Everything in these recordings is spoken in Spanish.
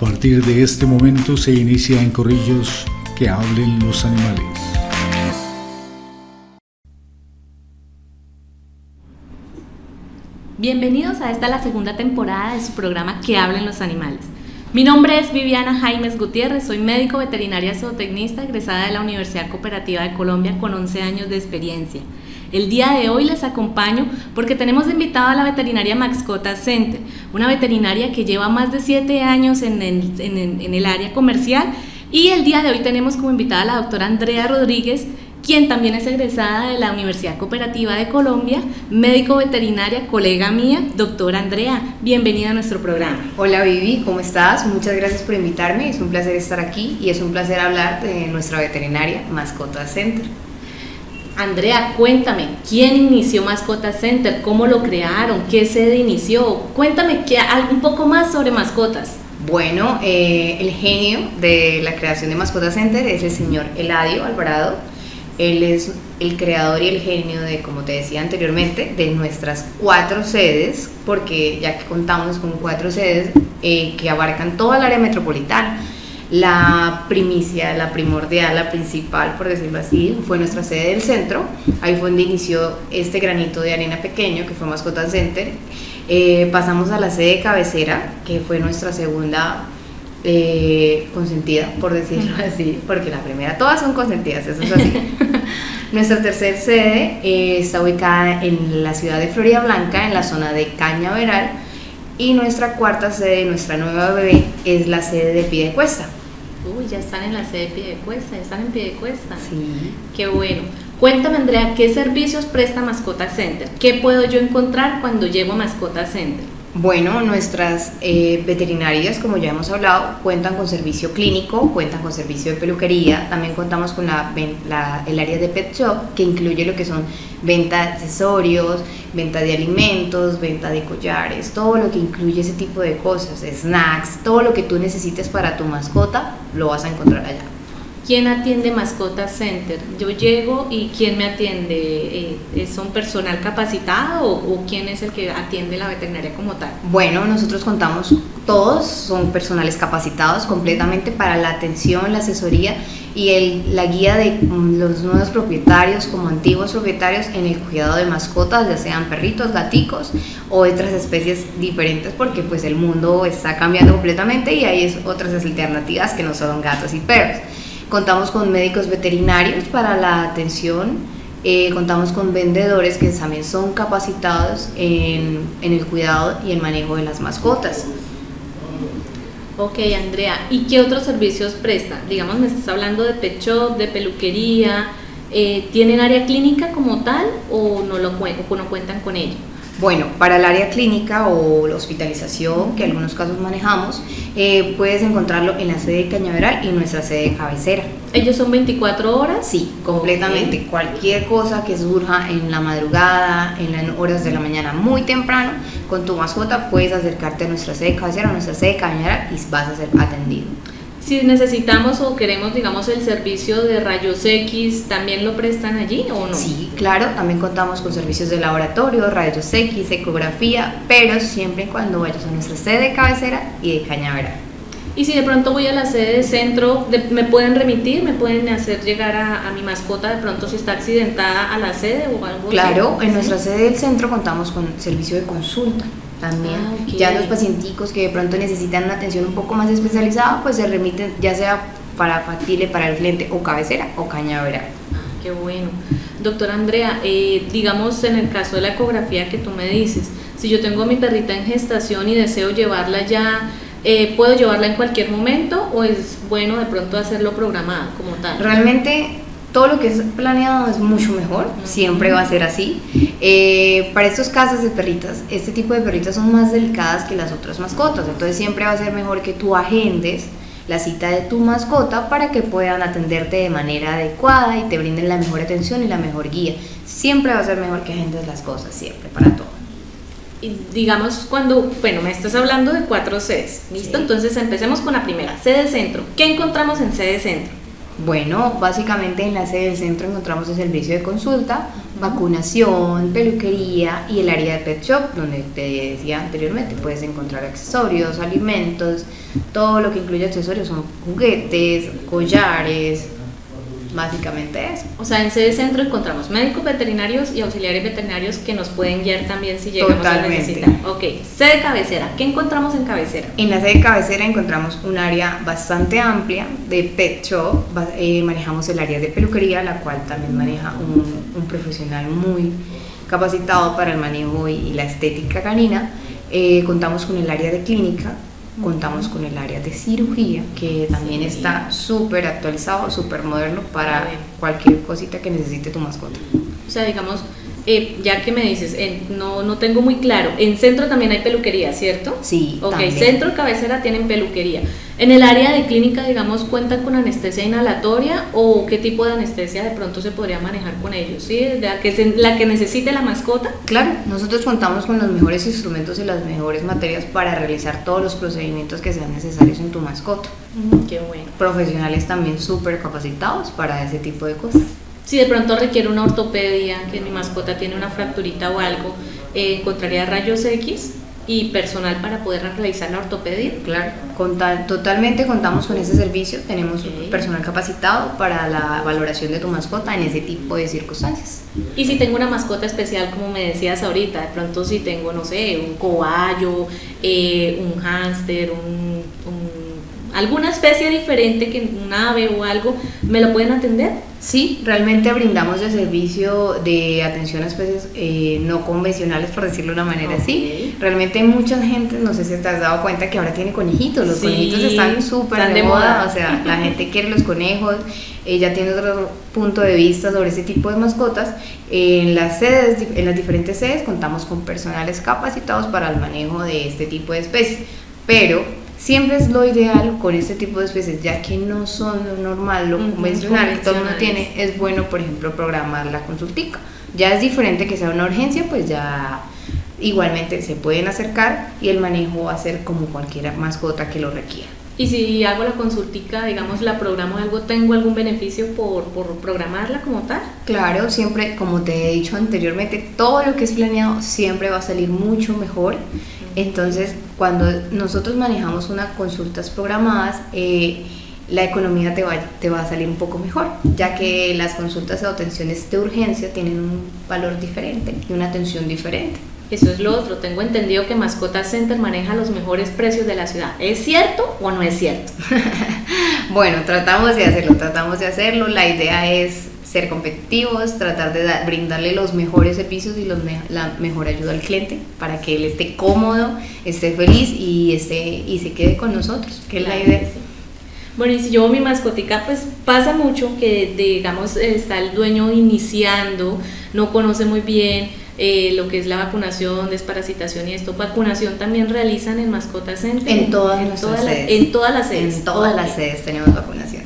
partir de este momento se inicia en Corrillos que hablen los animales. Bienvenidos a esta la segunda temporada de su programa Que hablen los animales. Mi nombre es Viviana Jaimes Gutiérrez, soy médico veterinaria zootecnista egresada de la Universidad Cooperativa de Colombia con 11 años de experiencia. El día de hoy les acompaño porque tenemos invitado a la veterinaria Mascota Center, una veterinaria que lleva más de 7 años en el, en el área comercial y el día de hoy tenemos como invitada a la doctora Andrea Rodríguez, quien también es egresada de la Universidad Cooperativa de Colombia, médico veterinaria, colega mía, doctora Andrea. Bienvenida a nuestro programa. Hola Vivi, ¿cómo estás? Muchas gracias por invitarme, es un placer estar aquí y es un placer hablar de nuestra veterinaria Mascota Center. Andrea, cuéntame, ¿quién inició Mascota Center? ¿Cómo lo crearon? ¿Qué sede inició? Cuéntame que, un poco más sobre mascotas. Bueno, eh, el genio de la creación de Mascota Center es el señor Eladio Alvarado. Él es el creador y el genio de, como te decía anteriormente, de nuestras cuatro sedes, porque ya que contamos con cuatro sedes eh, que abarcan toda el área metropolitana. La primicia, la primordial, la principal, por decirlo así, fue nuestra sede del centro. Ahí fue donde inició este granito de arena pequeño que fue Mascota Center. Eh, pasamos a la sede cabecera, que fue nuestra segunda eh, consentida, por decirlo así, porque la primera, todas son consentidas, eso es así. Nuestra tercera sede eh, está ubicada en la ciudad de Florida Blanca, en la zona de Cañaveral, y nuestra cuarta sede, nuestra nueva bebé, es la sede de Piedecuesta. Uy, ya están en la sede de Piedecuesta, ya están en Piedecuesta. Sí. Qué bueno. Cuéntame, Andrea, ¿qué servicios presta Mascota Center? ¿Qué puedo yo encontrar cuando llego a Mascota Center? Bueno, nuestras eh, veterinarias, como ya hemos hablado, cuentan con servicio clínico, cuentan con servicio de peluquería, también contamos con la, el área de pet shop, que incluye lo que son venta de accesorios, venta de alimentos, venta de collares, todo lo que incluye ese tipo de cosas, snacks, todo lo que tú necesites para tu mascota, lo vas a encontrar allá. ¿Quién atiende Mascota Center? Yo llego y ¿quién me atiende? Eh, ¿Son personal capacitado o, quién es el que atiende la veterinaria como tal? Bueno, nosotros contamos, todos son personales capacitados completamente para la atención, la asesoría y el, la guía de los nuevos propietarios como antiguos propietarios en el cuidado de mascotas, ya sean perritos, gaticos o otras especies diferentes porque pues el mundo está cambiando completamente y hay otras alternativas que no son gatos y perros. Contamos con médicos veterinarios para la atención, eh, contamos con vendedores que también son capacitados en, el cuidado y el manejo de las mascotas. Ok, Andrea, ¿y qué otros servicios prestan? Digamos, me estás hablando de pet shop, de peluquería, eh, ¿tienen área clínica como tal o no, lo, o no cuentan con ello? Bueno, para el área clínica o la hospitalización, que en algunos casos manejamos, eh, puedes encontrarlo en la sede de Cañaveral y nuestra sede de cabecera. ¿Ellos son 24 horas? Sí, completamente. Cualquier cosa que surja en la madrugada, en las horas de la mañana muy temprano, con tu mascota puedes acercarte a nuestra sede de cabecera, a nuestra sede de Cañaveral y vas a ser atendido. Si necesitamos o queremos, digamos, el servicio de rayos X, ¿también lo prestan allí o no? Sí, claro, también contamos con servicios de laboratorio, rayos X, ecografía, pero siempre y cuando vayas a nuestra sede de cabecera y de cañaveral. Y si de pronto voy a la sede de centro, ¿me pueden remitir? ¿Me pueden hacer llegar a, mi mascota de pronto si está accidentada a la sede o algo Claro, en nuestra sede del centro contamos con servicio de consulta también. Ah, ya los pacienticos que de pronto necesitan una atención un poco más especializada, pues se remiten ya sea para factible, para el cliente o cabecera o cañavera. Ah, qué bueno. Doctora Andrea, eh, digamos en el caso de la ecografía que tú me dices, si yo tengo a mi perrita en gestación y deseo llevarla ya, eh, ¿puedo llevarla en cualquier momento o es bueno de pronto hacerlo programado como tal? Realmente todo lo que es planeado es mucho mejor, siempre va a ser así. Eh, para estos casos de perritas, este tipo de perritas son más delicadas que las otras mascotas, entonces siempre va a ser mejor que tú agendes la cita de tu mascota para que puedan atenderte de manera adecuada y te brinden la mejor atención y la mejor guía. Siempre va a ser mejor que agendes las cosas, siempre, para todo. Y digamos, cuando, bueno, me estás hablando de cuatro sedes, ¿listo? Entonces empecemos con la primera, sede centro. ¿Qué encontramos en sede centro? Bueno, básicamente en la sede del centro encontramos el servicio de consulta, vacunación, peluquería y el área de pet shop, donde te decía anteriormente, puedes encontrar accesorios, alimentos, todo lo que incluye accesorios son juguetes, collares, básicamente eso. O sea, en sede centro encontramos médicos veterinarios y auxiliares veterinarios que nos pueden guiar también si llegamos a necesitar. Ok, sede cabecera. ¿Qué encontramos en cabecera? En la sede cabecera encontramos un área bastante amplia de pet shop. Eh, manejamos el área de peluquería, la cual también maneja un, profesional muy capacitado para el manejo y, la estética canina. Eh, contamos con el área de clínica, Contamos con el área de cirugía, que también está súper actualizado, súper moderno para cualquier cosita que necesite tu mascota. O sea, digamos, eh, ya que me dices, no, no tengo muy claro, en centro también hay peluquería, ¿cierto? Sí. Ok, centro y cabecera tienen peluquería. ¿En el área de clínica, digamos, cuentan con anestesia inhalatoria o qué tipo de anestesia de pronto se podría manejar con ellos? ¿Sí? ¿La que, la que necesite la mascota? Claro, nosotros contamos con los mejores instrumentos y las mejores materias para realizar todos los procedimientos que sean necesarios en tu mascota. Mm, qué bueno. Profesionales también súper capacitados para ese tipo de cosas. Si de pronto requiere una ortopedia, que mi mascota tiene una fracturita o algo, eh, encontraría rayos X y personal para poder realizar la ortopedia. Claro, totalmente contamos con ese servicio. Tenemos personal capacitado para la valoración de tu mascota en ese tipo de circunstancias. Y si tengo una mascota especial, como me decías ahorita, de pronto si tengo, no sé, un cobayo, eh, un hámster, un, alguna especie diferente que un ave o algo, ¿me lo pueden atender? Sí, realmente brindamos el servicio de atención a especies eh, no convencionales, por decirlo de una manera así. Realmente mucha gente, no sé si te has dado cuenta que ahora tiene conejitos, los conejitos están súper de, moda. o sea, la gente quiere los conejos, ella tiene otro punto de vista sobre ese tipo de mascotas. En las sedes, en las diferentes sedes contamos con personales capacitados para el manejo de este tipo de especies, pero Siempre es lo ideal con este tipo de especies, ya que no son lo normal, lo convencional que todo el mundo tiene, es bueno, por ejemplo, programar la consultica. Ya es diferente que sea una urgencia, pues ya igualmente se pueden acercar y el manejo va a ser como cualquier mascota que lo requiera. Y si hago la consultica, digamos, la programo algo, ¿tengo algún beneficio por, por programarla como tal? Claro, siempre, como te he dicho anteriormente, todo lo que es planeado siempre va a salir mucho mejor. Entonces, cuando nosotros manejamos unas consultas programadas, eh, la economía te va, te va a salir un poco mejor, ya que las consultas o atenciones de urgencia tienen un valor diferente y una atención diferente. Eso es lo otro. Tengo entendido que Mascota Center maneja los mejores precios de la ciudad. ¿Es cierto o no es cierto? bueno, tratamos de hacerlo, tratamos de hacerlo. La idea es ser competitivos, tratar de brindarle los mejores servicios y los la mejor ayuda al cliente para que él esté cómodo, esté feliz y, esté, y se quede con nosotros, que es la idea. Bueno, y si yo mi mascotica, pues pasa mucho que, digamos, está el dueño iniciando, no conoce muy bien eh, lo que es la vacunación, desparasitación y esto. ¿Vacunación también realizan en Mascota Center? En todas, en todas las sedes. En todas las sedes. En todas las sedes tenemos vacunación.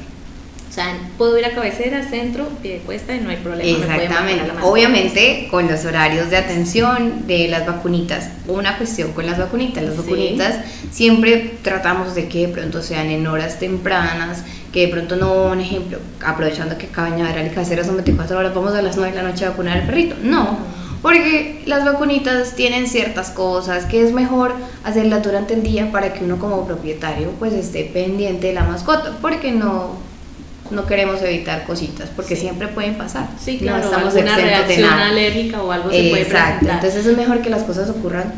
O sea, puedo ir a cabecera, centro, pie de cuesta y no hay problema. Exactamente. Obviamente con los horarios de atención de las vacunitas. Una cuestión con las vacunitas. Las vacunitas siempre tratamos de que de pronto sean en horas tempranas, que de pronto no, un ejemplo, aprovechando que Cabañaveral y Caseras son 24 horas, vamos a las 9 de la noche a vacunar al perrito. No. Porque las vacunitas tienen ciertas cosas que es mejor hacerlas durante el día para que uno como propietario pues esté pendiente de la mascota, porque no no queremos evitar cositas porque siempre pueden pasar. Sí, claro, no estamos alguna reacción alérgica o algo se puede presentar. Entonces es mejor que las cosas ocurran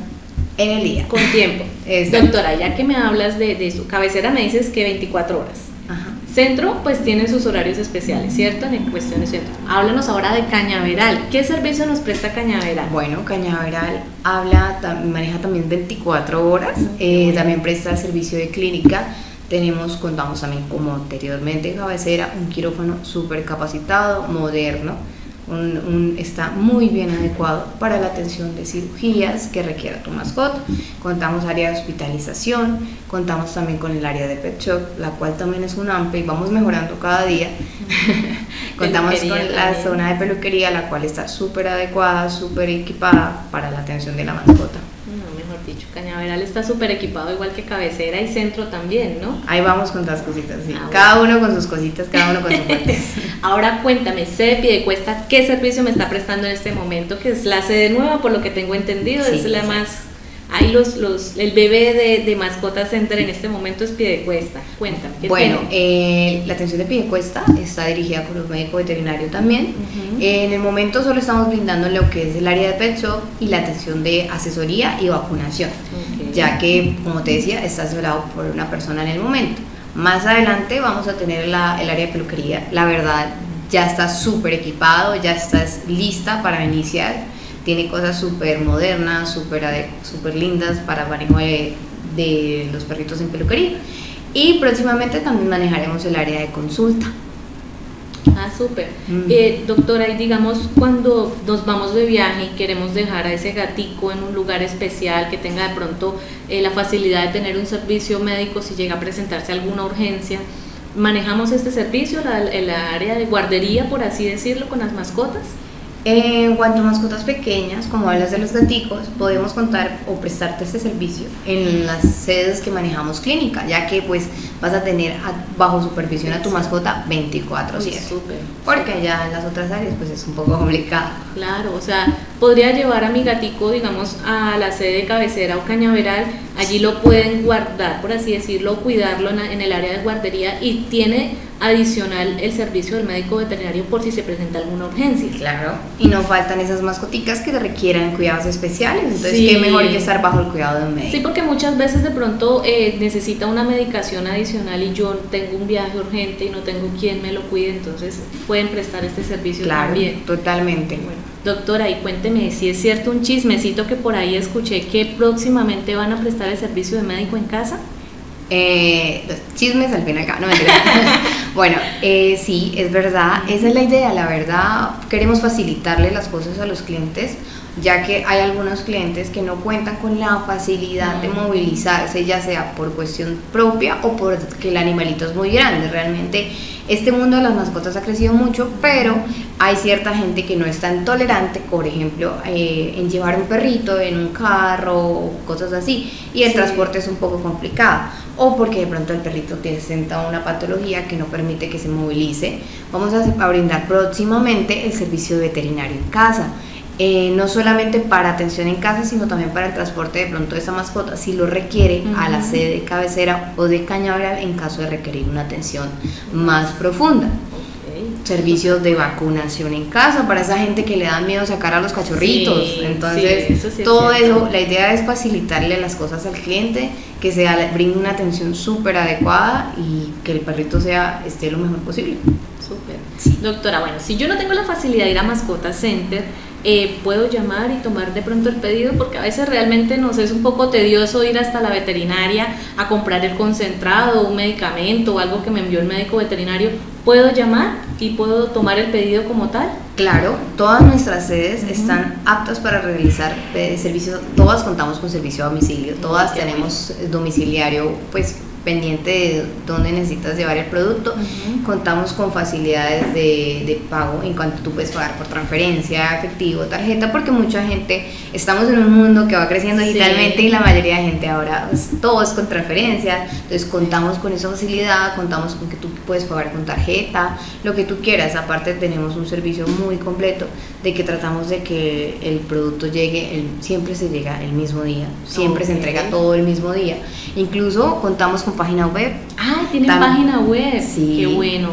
en el día. Con tiempo. Doctora, ya que me hablas de, de su cabecera, me dices que 24 horas. Ajá. Centro, pues tiene sus horarios especiales, ¿cierto? En cuestión de centro. Háblanos ahora de Cañaveral. ¿Qué servicio nos presta Cañaveral? Bueno, Cañaveral habla, maneja también 24 horas, eh, también presta servicio de clínica tenemos, contamos también como anteriormente en cabecera, un quirófano súper capacitado, moderno, un, está muy bien adecuado para la atención de cirugías que requiera tu mascota. Contamos área de hospitalización, contamos también con el área de pet shop, la cual también es un amplio y vamos mejorando cada día. contamos con la zona de peluquería, la cual está súper adecuada, súper equipada para la atención de la mascota. Dicho Cañaveral está súper equipado, igual que cabecera y centro también, ¿no? Ahí vamos con las cositas, sí. Ah, cada uno con sus cositas, cada uno con sus fuertes. Ahora cuéntame, sé de Piedecuesta, ¿qué servicio me está prestando en este momento? Que es la sede nueva, por lo que tengo entendido, Sí, es la sí. más... Ahí los, los, el bebé de, de Mascota Center en este momento es Piedecuesta. Cuéntame, ¿qué Bueno, eh, la atención de Piedecuesta está dirigida por un médico veterinario también. Ujú. En el momento solo estamos brindando lo que es el área de pet shop y la atención de asesoría y vacunación, Ok. ya que, como te decía, está asesorado por una persona en el momento. Más adelante vamos a tener la- el área de peluquería. La verdad, ya está súper equipado, ya estás lista para iniciar. Tiene cosas súper modernas, súper súper lindas para manejo de, de los perritos en peluquería. Y próximamente también manejaremos el área de consulta. Ah, súper. Mm. Eh, doctora, y digamos, cuando nos vamos de viaje y queremos dejar a ese gatico en un lugar especial que tenga de pronto eh, la facilidad de tener un servicio médico si llega a presentarse alguna urgencia, ¿manejamos este servicio, la, el área de guardería, por así decirlo, con las mascotas? En cuanto a mascotas pequeñas, como hablas de los gaticos, podemos contar o prestarte este servicio en las sedes que manejamos clínica, ya que pues vas a tener a- bajo supervisión a tu mascota 24/7. Uy, súper. Porque ya en las otras áreas pues es un poco complicado. Claro, o sea, podría llevar a mi gatico, digamos, a la sede de cabecera o cañaveral, allí lo pueden guardar, por así decirlo, cuidarlo en, el área de guardería y tiene adicional el servicio del médico veterinario por si se presenta alguna urgencia. Claro. Y no faltan esas mascoticas que requieran cuidados especiales, entonces Sí. qué mejor que estar bajo el cuidado de un médico. Sí, porque muchas veces de pronto eh, necesita una medicación adicional y yo tengo un viaje urgente y no tengo quien me lo cuide, entonces pueden prestar este servicio claro, también. totalmente. Bueno, doctora, y cuénteme si es cierto un chismecito que por ahí escuché que próximamente van a prestar el servicio de médico en casa. Eh, chismes al fin y al cabo, no bueno, eh, sí, es verdad, esa es la idea, la verdad, queremos facilitarle las cosas a los clientes, ya que hay algunos clientes que no cuentan con la facilidad de movilizarse, ya sea por cuestión propia o porque el animalito es muy grande. Realmente este mundo de las mascotas ha crecido mucho, pero hay cierta gente que no es tan tolerante, por ejemplo, eh, en llevar un perrito en un carro o cosas así, y el Sí. transporte es un poco complicado o porque de pronto el perrito presenta una patología que no permite que se movilice. Vamos a, a brindar próximamente el servicio veterinario en casa. Eh, no solamente para atención en casa, sino también para el transporte de pronto de esa mascota, si lo requiere, a la sede de cabecera o de cañaveral en caso de requerir una atención más profunda. Servicios de vacunación en casa para esa gente que le da miedo sacar a los cachorritos. Sí, Entonces, sí, eso sí es todo eso, la idea es facilitarle las cosas al cliente, que le brinde una atención súper adecuada y que el perrito sea, esté lo mejor posible. Súper. Doctora, bueno, si yo no tengo la facilidad de ir a Mascota Center, eh, puedo llamar y tomar de pronto el pedido porque a veces realmente nos es un poco tedioso ir hasta la veterinaria a comprar el concentrado, un medicamento o algo que me envió el médico veterinario. ¿Puedo llamar y puedo tomar el pedido como tal? Claro, todas nuestras sedes están aptas para realizar eh, servicios, todas contamos con servicio a domicilio, todas tenemos domiciliario pues pendiente de dónde necesitas llevar el producto. Ujú. Contamos con facilidades de, de pago en cuanto tú puedes pagar por transferencia, efectivo, tarjeta, porque mucha gente, estamos en un mundo que va creciendo Sí. digitalmente y la mayoría de gente ahora pues, todo es con transferencia, entonces contamos con esa facilidad, contamos con que tú puedes pagar con tarjeta, lo que tú quieras, aparte tenemos un servicio muy completo de que tratamos de que el producto llegue, el- siempre se llega el mismo día, siempre se Ok. entrega todo el mismo día, incluso contamos con página web, Ah, tienen página web. Sí. Qué bueno.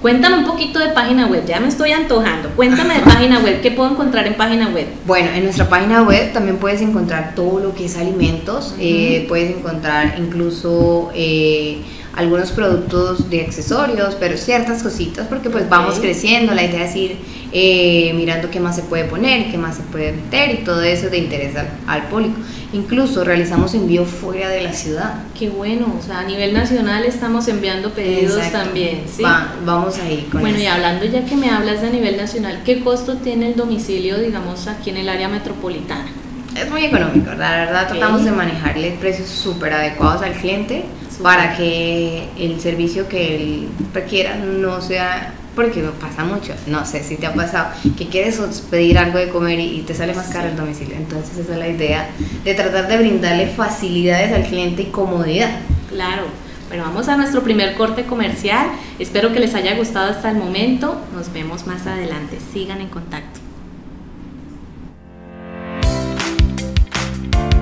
Cuéntame un poquito de página web, ya me estoy antojando. Cuéntame de página web, ¿qué puedo encontrar en página web? Bueno, en nuestra página web también puedes encontrar todo lo que es alimentos, eh, puedes encontrar incluso eh, algunos productos de accesorios, pero ciertas cositas porque pues vamos creciendo, la idea es ir eh, mirando qué más se puede poner, qué más se puede meter y todo eso de interés al, al público. Incluso realizamos envío fuera de la ciudad. Qué bueno, o sea, a nivel nacional estamos enviando pedidos Exacto. también, ¿sí? Va- vamos ahí con Bueno, y hablando ya que me hablas de nivel nacional, ¿qué costo tiene el domicilio, digamos, aquí en el área metropolitana? Es muy económico, la verdad tratamos de manejarle precios súper adecuados al cliente para que el servicio que él requiera no sea porque pasa mucho, no sé si te ha pasado, que quieres pedir algo de comer y, te sale más caro el domicilio. Entonces esa es la idea de tratar de brindarle facilidades al cliente y comodidad. Claro. Bueno, vamos a nuestro primer corte comercial. Espero que les haya gustado hasta el momento. Nos vemos más adelante. Sigan en contacto.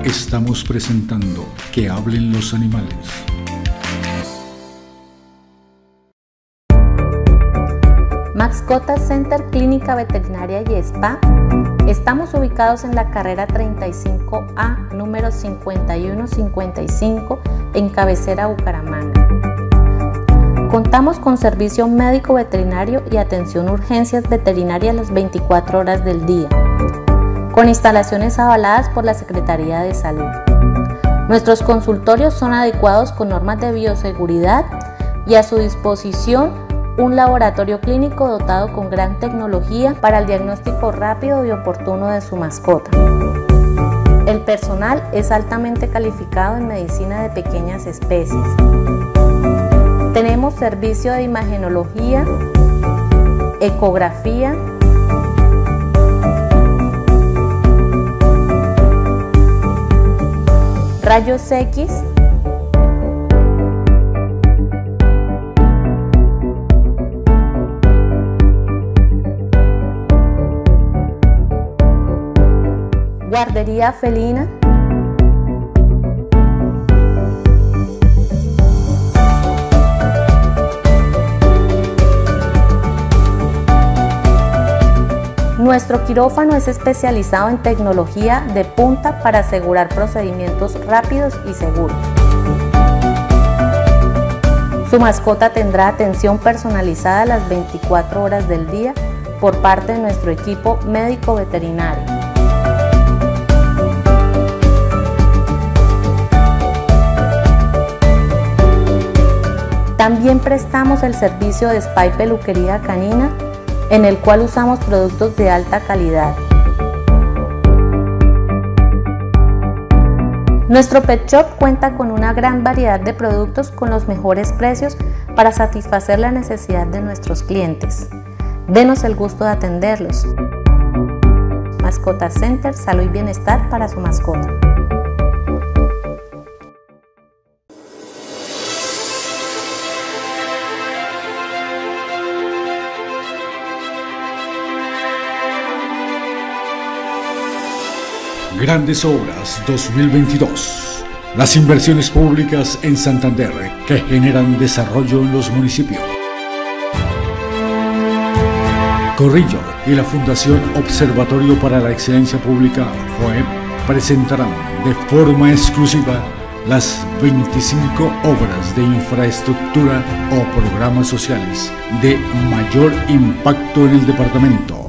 Estamos presentando Que hablen los animales. Mascota Center Clínica Veterinaria y Spa. Estamos ubicados en la carrera 35A, número 5155, en cabecera Bucaramanga. Contamos con servicio médico veterinario y atención urgencias veterinarias las 24 horas del día, con instalaciones avaladas por la Secretaría de Salud. Nuestros consultorios son adecuados con normas de bioseguridad y a su disposición un laboratorio clínico dotado con gran tecnología para el diagnóstico rápido y oportuno de su mascota. El personal es altamente calificado en medicina de pequeñas especies. Tenemos servicio de imagenología, ecografía, rayos X guardería felina. Nuestro quirófano es especializado en tecnología de punta para asegurar procedimientos rápidos y seguros. Su mascota tendrá atención personalizada las 24 horas del día por parte de nuestro equipo médico veterinario. También prestamos el servicio de spa peluquería canina, en el cual usamos productos de alta calidad. Nuestro Pet Shop cuenta con una gran variedad de productos con los mejores precios para satisfacer la necesidad de nuestros clientes. Denos el gusto de atenderlos. Mascota Center, salud y bienestar para su mascota. Grandes Obras 2022. Las inversiones públicas en Santander que generan desarrollo en los municipios. Corrillo y la Fundación Observatorio para la Excelencia Pública FOEP presentarán de forma exclusiva las 25 obras de infraestructura o programas sociales de mayor impacto en el departamento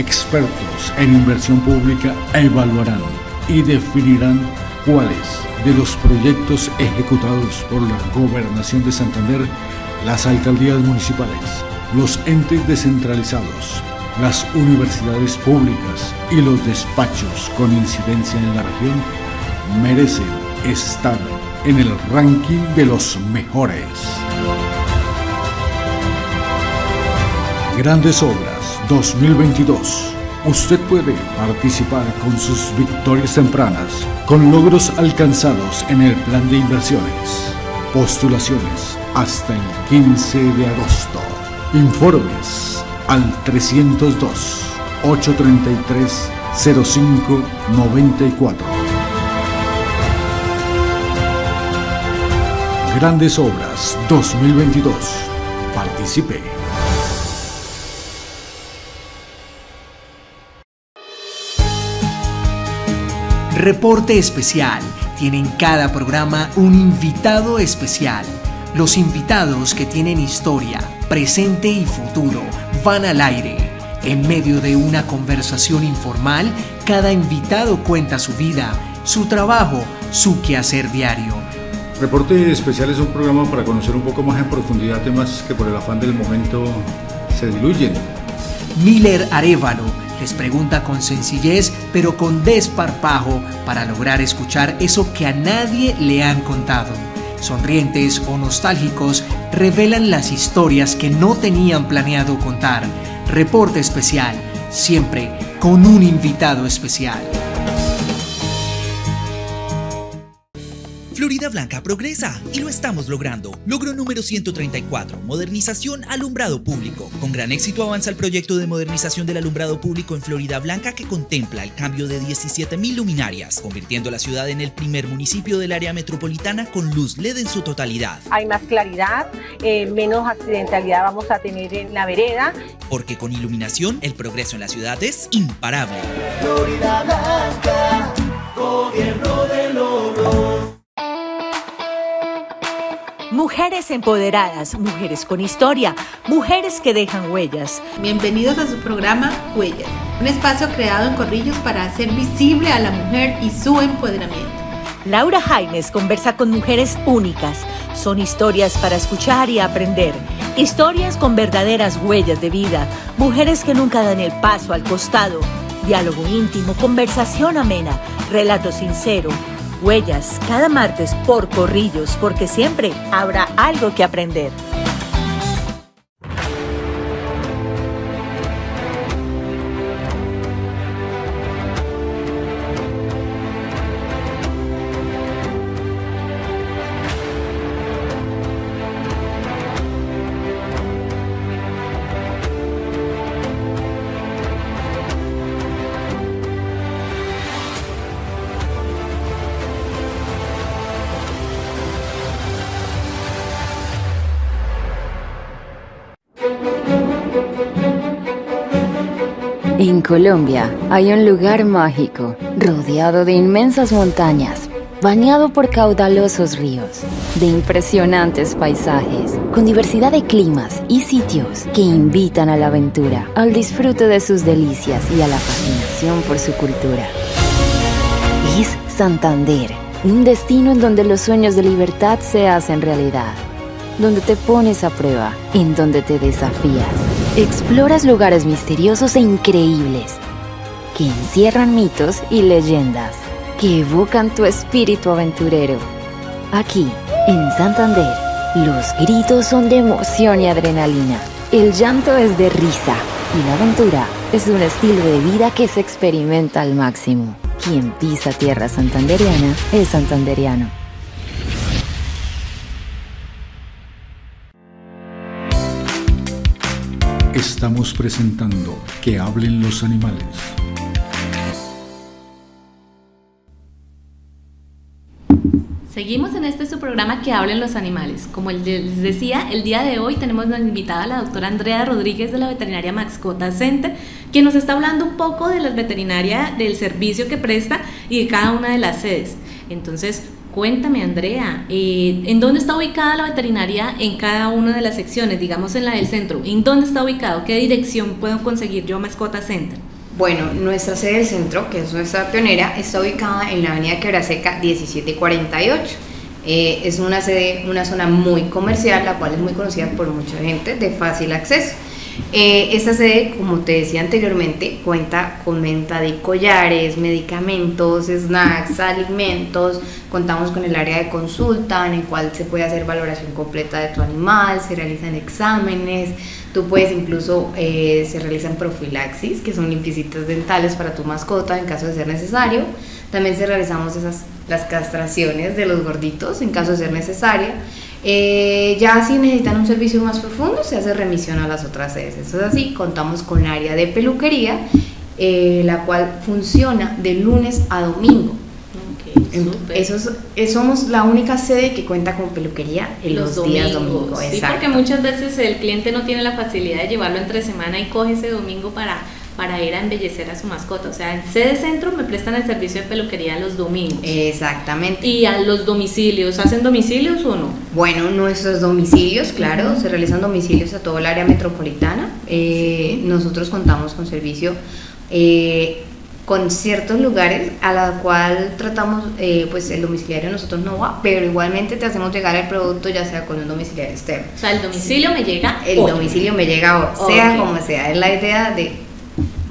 expertos en inversión pública evaluarán y definirán cuáles de los proyectos ejecutados por la Gobernación de Santander, las alcaldías municipales, los entes descentralizados, las universidades públicas y los despachos con incidencia en la región merecen estar en el ranking de los mejores. Grandes obras 2022. Usted puede participar con sus victorias tempranas, con logros alcanzados en el plan de inversiones. Postulaciones hasta el 15 de agosto. Informes al 302 833 0594. Grandes Obras 2022. Participe. Reporte especial. Tiene en cada programa un invitado especial. Los invitados que tienen historia, presente y futuro van al aire. En medio de una conversación informal, cada invitado cuenta su vida, su trabajo, su quehacer diario. Reporte especial es un programa para conocer un poco más en profundidad temas que por el afán del momento se diluyen. Miller Arevalo les pregunta con sencillez, pero con desparpajo, para lograr escuchar eso que a nadie le han contado. sonrientes o nostálgicos, revelan las historias que no tenían planeado contar. Reporte especial, siempre con un invitado especial. Blanca progresa y lo estamos logrando. Logro número 134, modernización alumbrado público. Con gran éxito avanza el proyecto de modernización del alumbrado público en Florida Blanca que contempla el cambio de 17.000 luminarias, convirtiendo la ciudad en el primer municipio del área metropolitana con luz LED en su totalidad. Hay más claridad, eh, menos accidentalidad vamos a tener en la vereda. Porque con iluminación el progreso en la ciudad es imparable. Florida Blanca, gobierno de Mujeres empoderadas, mujeres con historia, mujeres que dejan huellas. Bienvenidos a su programa Huellas, un espacio creado en Corrillos para hacer visible a la mujer y su empoderamiento. Laura Jaimes conversa con mujeres únicas. Son historias para escuchar y aprender. Historias con verdaderas huellas de vida. Mujeres que nunca dan el paso al costado. Diálogo íntimo, conversación amena, relato sincero Huellas, cada martes por Corrillos, porque siempre habrá algo que aprender. Colombia hay un lugar mágico, rodeado de inmensas montañas, bañado por caudalosos ríos, de impresionantes paisajes, con diversidad de climas y sitios que invitan a la aventura, al disfrute de sus delicias y a la fascinación por su cultura. Es Santander, un destino en donde los sueños de libertad se hacen realidad, donde te pones a prueba, en donde te desafías Exploras lugares misteriosos e increíbles que encierran mitos y leyendas que evocan tu espíritu aventurero. Aquí, en Santander, los gritos son de emoción y adrenalina. El llanto es de risa y la aventura es un estilo de vida que se experimenta al máximo. Quien pisa tierra santanderiana es santanderiano. Estamos presentando Que hablen los animales. Seguimos en este su programa Que hablen los animales. Como les decía, el día de hoy tenemos una invitada la doctora Andrea Rodríguez de la Veterinaria Mascota Center, quien nos está hablando un poco de la veterinaria, del servicio que presta y de cada una de las sedes. Entonces, Cuéntame, Andrea, eh, ¿en dónde está ubicada la veterinaria en cada una de las secciones, digamos en la del centro? ¿En dónde está ubicado? ¿Qué dirección puedo conseguir yo Mascota Center? Bueno, nuestra sede del centro, que es nuestra pionera, está ubicada en la avenida Quebraseca 1748. Eh, es una sede, una zona muy comercial, la cual es muy conocida por mucha gente, de fácil acceso. Eh, esta sede, como te decía anteriormente, cuenta con venta de collares, medicamentos, snacks, alimentos. Contamos con el área de consulta en el cual se puede hacer valoración completa de tu animal, se realizan exámenes, tú puedes incluso, eh, se realizan profilaxis, que son limpiecitas dentales para tu mascota en caso de ser necesario. También se realizamos esas, las castraciones de los gorditos en caso de ser necesaria. Eh, ya si necesitan un servicio más profundo, se hace remisión a las otras sedes. Eso es así, contamos con área de peluquería, eh, la cual funciona de lunes a domingo. Okay, eh, somos la única sede que cuenta con peluquería en los, días domingos. Sí, porque muchas veces el cliente no tiene la facilidad de llevarlo entre semana y coge ese domingo para para ir a embellecer a su mascota. O sea, en sede centro me prestan el servicio de peluquería los domingos. Exactamente. ¿Y a los domicilios? ¿Hacen domicilios o no? Bueno, nuestros domicilios, claro, se realizan domicilios a todo el área metropolitana. Eh, nosotros contamos con servicio eh, con ciertos lugares a la cual tratamos, eh, pues el domiciliario nosotros no va, pero igualmente te hacemos llegar el producto ya sea con un domiciliario externo. O sea, el domicilio me llega. El domicilio me llega, sea como sea. Es la idea de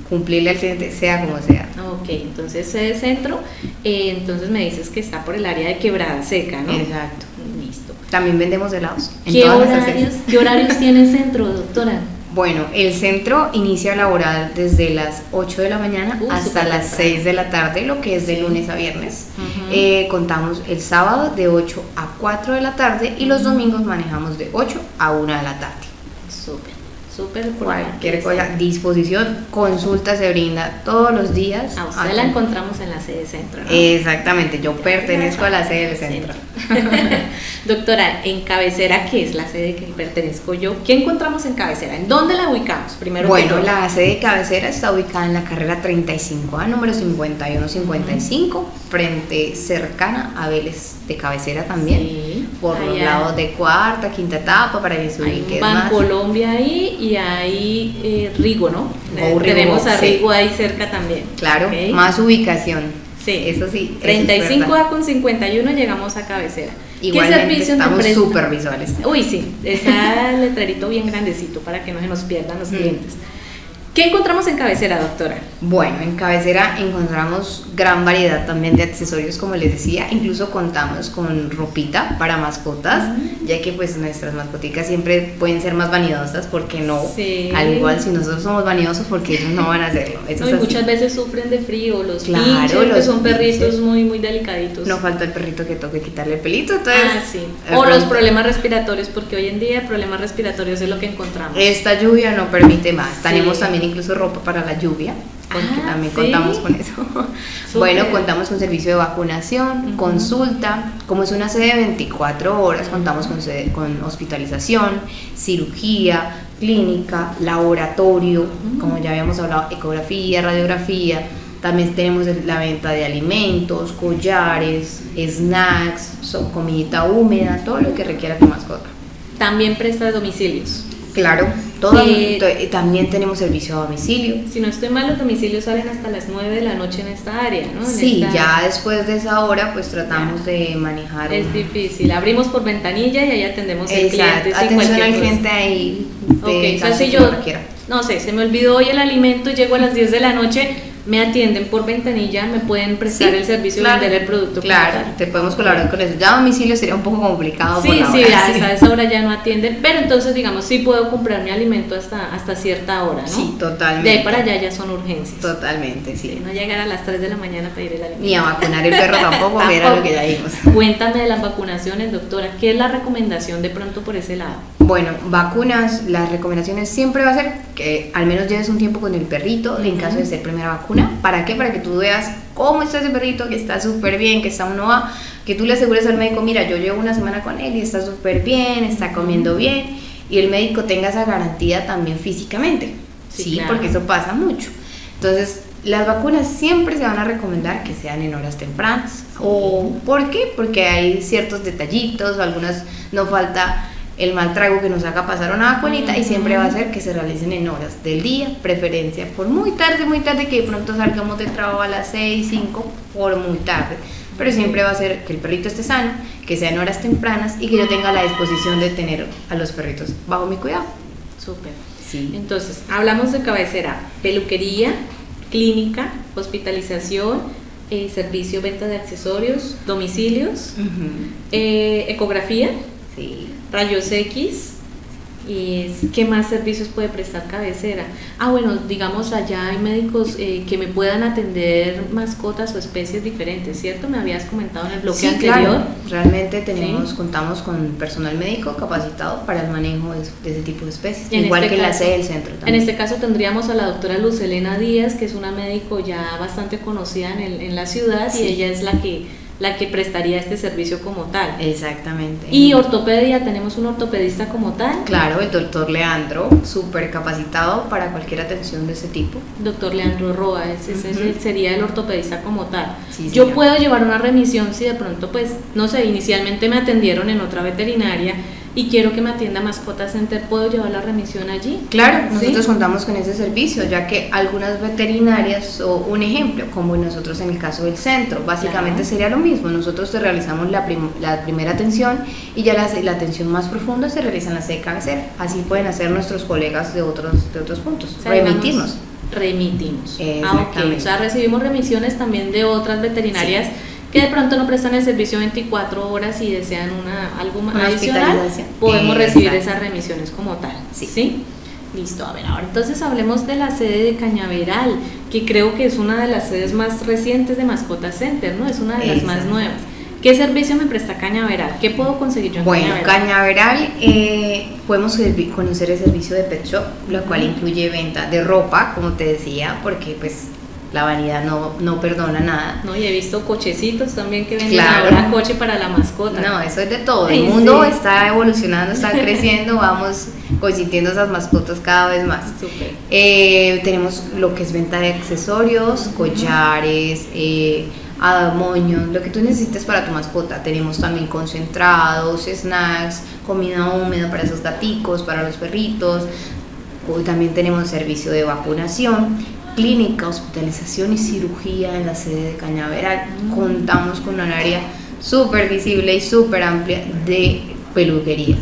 cumplirle al cliente sea como sea. Ok, entonces sede centro, eh, entonces me dices que está por el área de quebrada seca, ¿no? Exacto. Listo. También vendemos helados. ¿Qué horarios. ¿Qué horarios tiene el centro, doctora? Bueno, el centro inicia a laborar desde las 8 de la mañana hasta las temprano. 6 de la tarde, lo que es de Sí. lunes a viernes. Eh, contamos el sábado de 8 a 4 de la tarde y los domingos manejamos de 8 a 1 de la tarde. Súper, súper. Cualquier cosa, disposición, consulta se brinda todos los días. A usted la encontramos en la sede centro, ¿no? Exactamente, yo pertenezco a la sede del centro. Doctora, en cabecera, que es la sede que pertenezco yo, ¿qué encontramos en cabecera? ¿En dónde la ubicamos? Primero Bueno, todo. la sede de cabecera está ubicada en la carrera 35A, número 5155, frente cercana a Vélez de cabecera también, Sí, por los lados de cuarta, quinta etapa, para que ubiquen un más. Bancolombia ahí y hay eh, Rigo, ¿no? Rigo, Tenemos a sí. Rigo ahí cerca también. Claro, más ubicación. Sí. Eso sí. eso es 35 verdad. A con 51 llegamos a cabecera. Igualmente me estamos súper visuales. Uy, sí, está el letrerito bien grandecito para que no se nos pierdan los Mm. clientes. ¿Qué encontramos en cabecera, doctora? Bueno, en cabecera encontramos gran variedad también de accesorios, como les decía, incluso contamos con ropita para mascotas, ya que pues nuestras mascoticas siempre pueden ser más vanidosas, porque no, Sí. al igual si nosotros somos vanidosos, porque ellos no van a hacerlo. Eso No, y muchas veces sufren de frío, los Claro, pinches, que los son perritos pinches. muy, muy delicaditos. No falta el perrito que toque quitarle el pelito, entonces... ah, sí. O los problemas respiratorios, porque hoy en día problemas respiratorios es lo que encontramos. Esta lluvia no permite más. Sí. Tenemos también incluso ropa para la lluvia, porque Ah, también ¿sí? contamos con eso. Bueno, contamos con servicio de vacunación, consulta. Como es una sede de 24 horas, contamos con, sede- con hospitalización, cirugía, clínica, laboratorio, como ya habíamos hablado, ecografía, radiografía. También tenemos la venta de alimentos, collares, snacks, comidita húmeda, todo lo que requiera tu mascota. También presta domicilios. Claro, todo, Eh, también tenemos servicio a domicilio. Si no estoy mal, los domicilios salen hasta las 9 de la noche en esta área, ¿no? En Sí, esta- ya después de esa hora pues tratamos de manejar Es un- difícil. Abrimos por ventanilla y ahí atendemos al cliente. atención al cliente ahí Ok, de o sea, caso si yo, no sé, se me olvidó hoy el alimento, llego a las 10 de la noche, me atienden por ventanilla, me pueden prestar Sí, el servicio claro, y vender el producto. Claro, te podemos colaborar con eso. Ya a domicilio sería un poco complicado Sí, sí, hora, a esa- hora ya no atienden, pero entonces digamos, sí puedo comprar mi alimento hasta, hasta cierta hora, ¿no? Sí, totalmente. De ahí para allá ya son urgencias. Totalmente, sí. Sí, no llegar a las 3 de la mañana a pedir el alimento. Ni a vacunar el perro tampoco, que era lo que ya dijimos. Cuéntame de las vacunaciones, doctora. ¿Qué es la recomendación de pronto por ese lado? Bueno, vacunas, las recomendaciones siempre va a ser que al menos lleves un tiempo con el perrito en caso de ser primera vacuna. ¿Para qué? Para que tú veas cómo está ese perrito, que está súper bien, que está uno va, que tú le asegures al médico, mira, yo llevo una semana con él y está súper bien, está comiendo bien, y el médico tenga esa garantía también físicamente. Sí, Sí, claro. porque eso pasa mucho. Entonces, las vacunas siempre se van a recomendar que sean en horas tempranas. ¿O por qué? Porque hay ciertos detallitos, o algunas no falta el mal trago que nos haga pasar una vacunita y siempre va a ser que se realicen en horas del día, preferencia por muy tarde, muy tarde, que de pronto salgamos de trabajo a las 6, 5, por muy tarde. Pero siempre va a ser que el perrito esté sano, que sea en horas tempranas y que yo tenga la disposición de tener a los perritos bajo mi cuidado. Súper. Sí. Entonces, hablamos de cabecera, peluquería, clínica, hospitalización, eh, servicio, venta de accesorios, domicilios, eh, ecografía, Sí. Rayos X. ¿Y es- qué más servicios puede prestar cabecera? Ah, bueno, digamos allá hay médicos eh, que me puedan atender mascotas o especies diferentes, ¿cierto? Me habías comentado en el bloque Sí, anterior. claro. Realmente tenemos, Sí. contamos con personal médico capacitado para el manejo de, de ese tipo de especies, En igual este que la caso- sede del centro En este caso tendríamos a la doctora Lucelena Díaz, que es una médico ya bastante conocida en, el- en la ciudad Sí. y ella es la que, la que prestaría este servicio como tal. Exactamente. Y ortopedia, tenemos un ortopedista como tal, Claro, el doctor Leandro, súper capacitado para cualquier atención de ese tipo. doctor Leandro Roa, ese, sería el ortopedista como tal. Sí, Yo puedo llevar una remisión si de pronto, pues, no sé, inicialmente me atendieron en otra veterinaria y quiero que me atienda Mascota Center, ¿puedo llevar la remisión allí? Claro, ¿Sí? nosotros contamos con ese servicio, ya que algunas veterinarias, o un ejemplo, como nosotros en el caso del centro, básicamente Claro. sería lo mismo. Nosotros te realizamos la, prim- la primera atención y ya la, la atención más profunda se realiza en la sede de cabecera. Así pueden hacer nuestros colegas de otros, de otros puntos, O sea, remitirnos. Remitimos. Ah, ok. O sea, recibimos remisiones también de otras veterinarias que de pronto no prestan el servicio 24 horas y desean una, algo más Una adicional, podemos recibir exacto. esas remisiones como tal. Sí. ¿sí? Listo, a ver, ahora entonces hablemos de la sede de Cañaveral, que creo que es una de las sedes más recientes de Mascota Center, ¿no? Es una de las más nuevas. ¿Qué servicio me presta Cañaveral? ¿Qué puedo conseguir yo en Bueno, Cañaveral? Cañaveral, eh, podemos conocer el servicio de pet shop, lo cual incluye venta de ropa, como te decía, porque pues la vanidad no, no perdona nada. No, y he visto cochecitos también que venden Claro. ahora coche para la mascota. No, eso es de todo. El mundo sí. está evolucionando, está creciendo, vamos consintiendo esas mascotas cada vez más. Súper. Eh, tenemos lo que es venta de accesorios, collares, eh, moños, lo que tú necesites para tu mascota. Tenemos también concentrados, snacks, comida húmeda para esos gaticos, para los perritos. Hoy también tenemos servicio de vacunación, clínica, hospitalización y cirugía en la sede de Cañaveral. Contamos con un área súper visible y súper amplia de peluquería.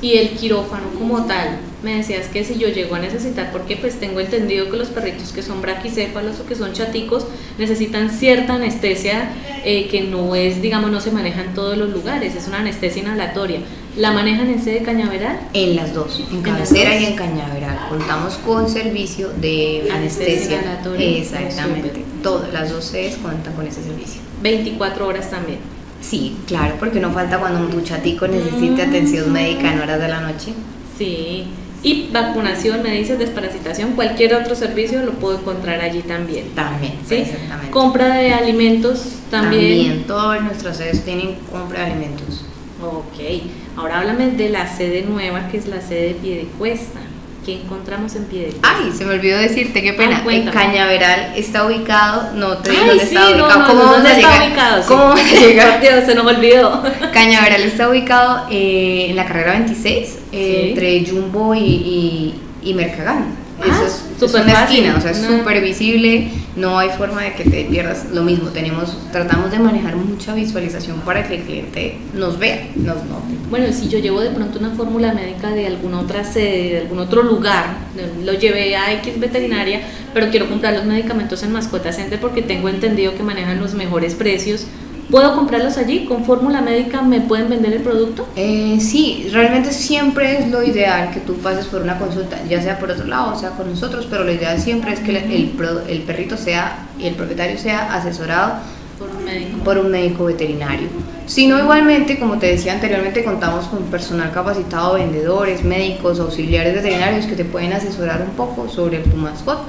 Y el quirófano como tal, me decías que si yo llego a necesitar, porque pues tengo entendido que los perritos que son braquicéfalos o que son chaticos necesitan cierta anestesia eh, que no es, digamos, no se maneja en todos los lugares, es una anestesia inhalatoria. ¿La manejan en sede Cañaveral? En las dos, en En cabecera y en cañaveral. Contamos con servicio de Anestesia. Exactamente. Todas las dos sedes cuentan con ese servicio. 24 horas también. Sí, claro, porque no falta cuando un chatico necesite Mm. atención médica en horas de la noche. Sí. Y vacunación, me dices, desparasitación, cualquier otro servicio lo puedo encontrar allí también. También, ¿Sí? exactamente. Compra de alimentos también. También, todas nuestras sedes tienen compra de alimentos. Ok, ahora háblame de la sede nueva que es la sede de Piedecuesta. ¿Qué encontramos en Piedecuesta? Ay, se me olvidó decirte, qué Ah, pena. en cuéntame. Cañaveral está ubicado, no te digo Ay, dónde sí, está ubicado. no, ¿Cómo no, ¿dónde está llegar? ubicado? Sí. ¿Cómo vamos a llegar? Dios, se nos olvidó. Cañaveral está ubicado eh, en la carrera 26, eh, Sí. entre Jumbo y, y, y Mercagán. Ah, Eso es, es súper una fácil, esquina, o sea, es una- súper visible, no hay forma de que te pierdas. Lo mismo, tenemos, tratamos de manejar mucha visualización para que el cliente nos vea, nos note. Bueno, si yo llevo de pronto una fórmula médica de alguna otra sede, de algún otro lugar, lo llevé a X veterinaria, pero quiero comprar los medicamentos en Mascota Center porque tengo entendido que manejan los mejores precios. ¿Puedo comprarlos allí? ¿Con fórmula médica me pueden vender el producto? Eh, sí, realmente siempre es lo ideal que tú pases por una consulta, ya sea por otro lado, o sea con nosotros, pero lo ideal siempre es que el, el perrito sea y el propietario sea asesorado Por un médico. por un médico veterinario. Si no, igualmente, como te decía anteriormente, contamos con personal capacitado, vendedores, médicos, auxiliares veterinarios que te pueden asesorar un poco sobre tu mascota.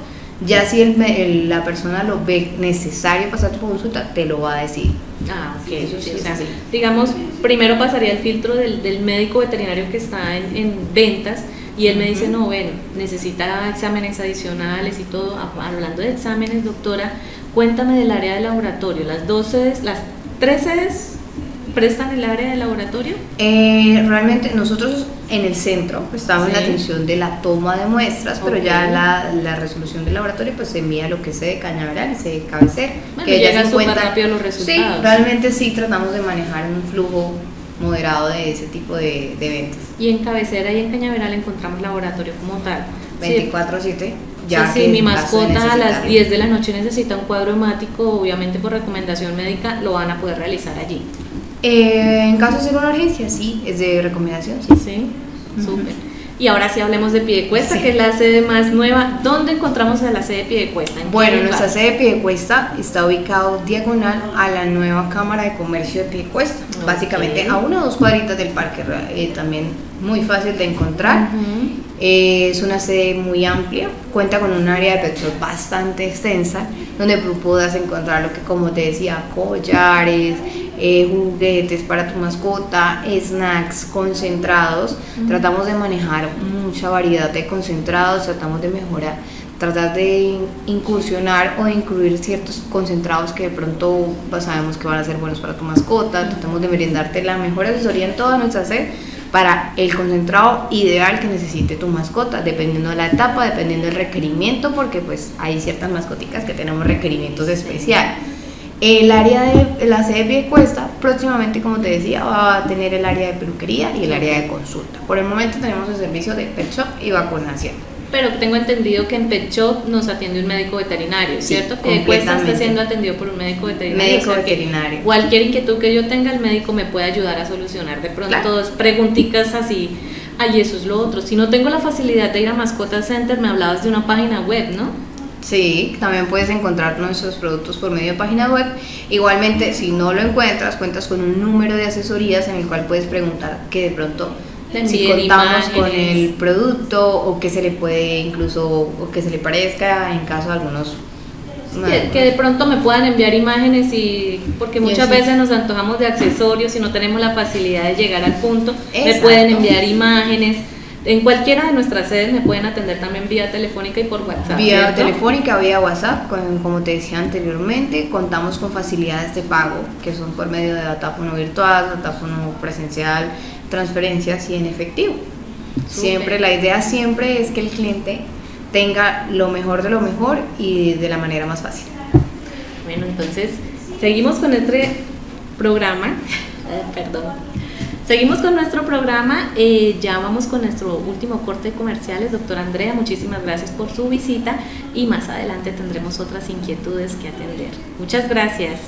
Ya si el el- la persona lo ve necesario pasar tu consulta, te lo va a decir. Ah, ok. Eso sí o sea, digamos, primero pasaría el filtro del, del médico veterinario que está en, en ventas y él me dice, no, bueno, necesita exámenes adicionales y todo. Ah, Hablando de exámenes, doctora, cuéntame del área de laboratorio. Las dos sedes, las tres sedes prestan el área de laboratorio. Eh, realmente nosotros en el centro pues, estamos en la Sí. atención de la toma de muestras, pero ya la, la resolución del laboratorio pues se envía lo que se de cañaveral y se de cabecera. Bueno, que ya se rápido los Sí, resultados. realmente sí tratamos de manejar un flujo moderado de ese tipo de, de ventas. Y en cabecera y en Cañaveral encontramos laboratorio como tal. Sí, 24-7. Ya Ya si que mi mascota a las necesitarlo. 10 de la noche necesita un cuadro hemático, obviamente por recomendación médica, lo van a poder realizar allí. Eh, en caso de ser una urgencia, sí, es de recomendación, sí. ¿Sí? Súper. Y ahora sí hablemos de Piedecuesta, Sí. que es la sede más nueva. ¿Dónde encontramos a la sede de Piedecuesta? ¿En qué Bueno, nuestra sede de Piedecuesta está ubicado diagonal a la nueva Cámara de Comercio de Piedecuesta, Ok. básicamente a una o dos cuadritas del parque, eh, también muy fácil de encontrar. Es una sede muy amplia, cuenta con un área de pet shop bastante extensa, donde tú puedas encontrar lo que, como te decía, collares, eh, juguetes para tu mascota, snacks concentrados. Tratamos de manejar mucha variedad de concentrados, tratamos de mejorar, tratar de in- incursionar o de incluir ciertos concentrados que de pronto sabemos que van a ser buenos para tu mascota. Tratamos de brindarte la mejor asesoría en toda nuestra sede para el concentrado ideal que necesite tu mascota, dependiendo de la etapa, dependiendo del requerimiento, porque pues hay ciertas mascoticas que tenemos requerimientos especiales. El área de la sede de Piedecuesta, próximamente, como te decía, va a tener el área de peluquería y el área de consulta. Por el momento tenemos el servicio de pet shop y vacunación. Pero tengo entendido que en Pet Shop nos atiende un médico veterinario, ¿cierto? que Cuesta está siendo atendido por un médico veterinario. Médico veterinario. Cualquier inquietud que yo tenga, el médico me puede ayudar a solucionar de pronto claro. preguntitas así. Ay, eso es lo otro. Si no tengo la facilidad de ir a Mascota Center, me hablabas de una página web, ¿no? Sí, también puedes encontrar nuestros productos por medio de página web. Igualmente, si no lo encuentras, cuentas con un número de asesorías en el cual puedes preguntar que de pronto si contamos con el producto o que se le puede incluso o que se le parezca en caso de algunos que, de pronto me puedan enviar imágenes y porque muchas veces nos antojamos de accesorios y no tenemos la facilidad de llegar al punto me pueden enviar imágenes. En cualquiera de nuestras sedes me pueden atender también vía telefónica y por WhatsApp. Vía telefónica, vía WhatsApp, como te decía anteriormente, contamos con facilidades de pago que son por medio de datáfono virtual, datáfono presencial, transferencias y en efectivo. Siempre, la idea siempre es que el cliente tenga lo mejor de lo mejor y de la manera más fácil. Bueno, entonces seguimos con este programa. Perdón. Seguimos con nuestro programa, eh, ya vamos con nuestro último corte de comerciales. Doctora Andrea, muchísimas gracias por su visita y más adelante tendremos otras inquietudes que atender. Muchas gracias.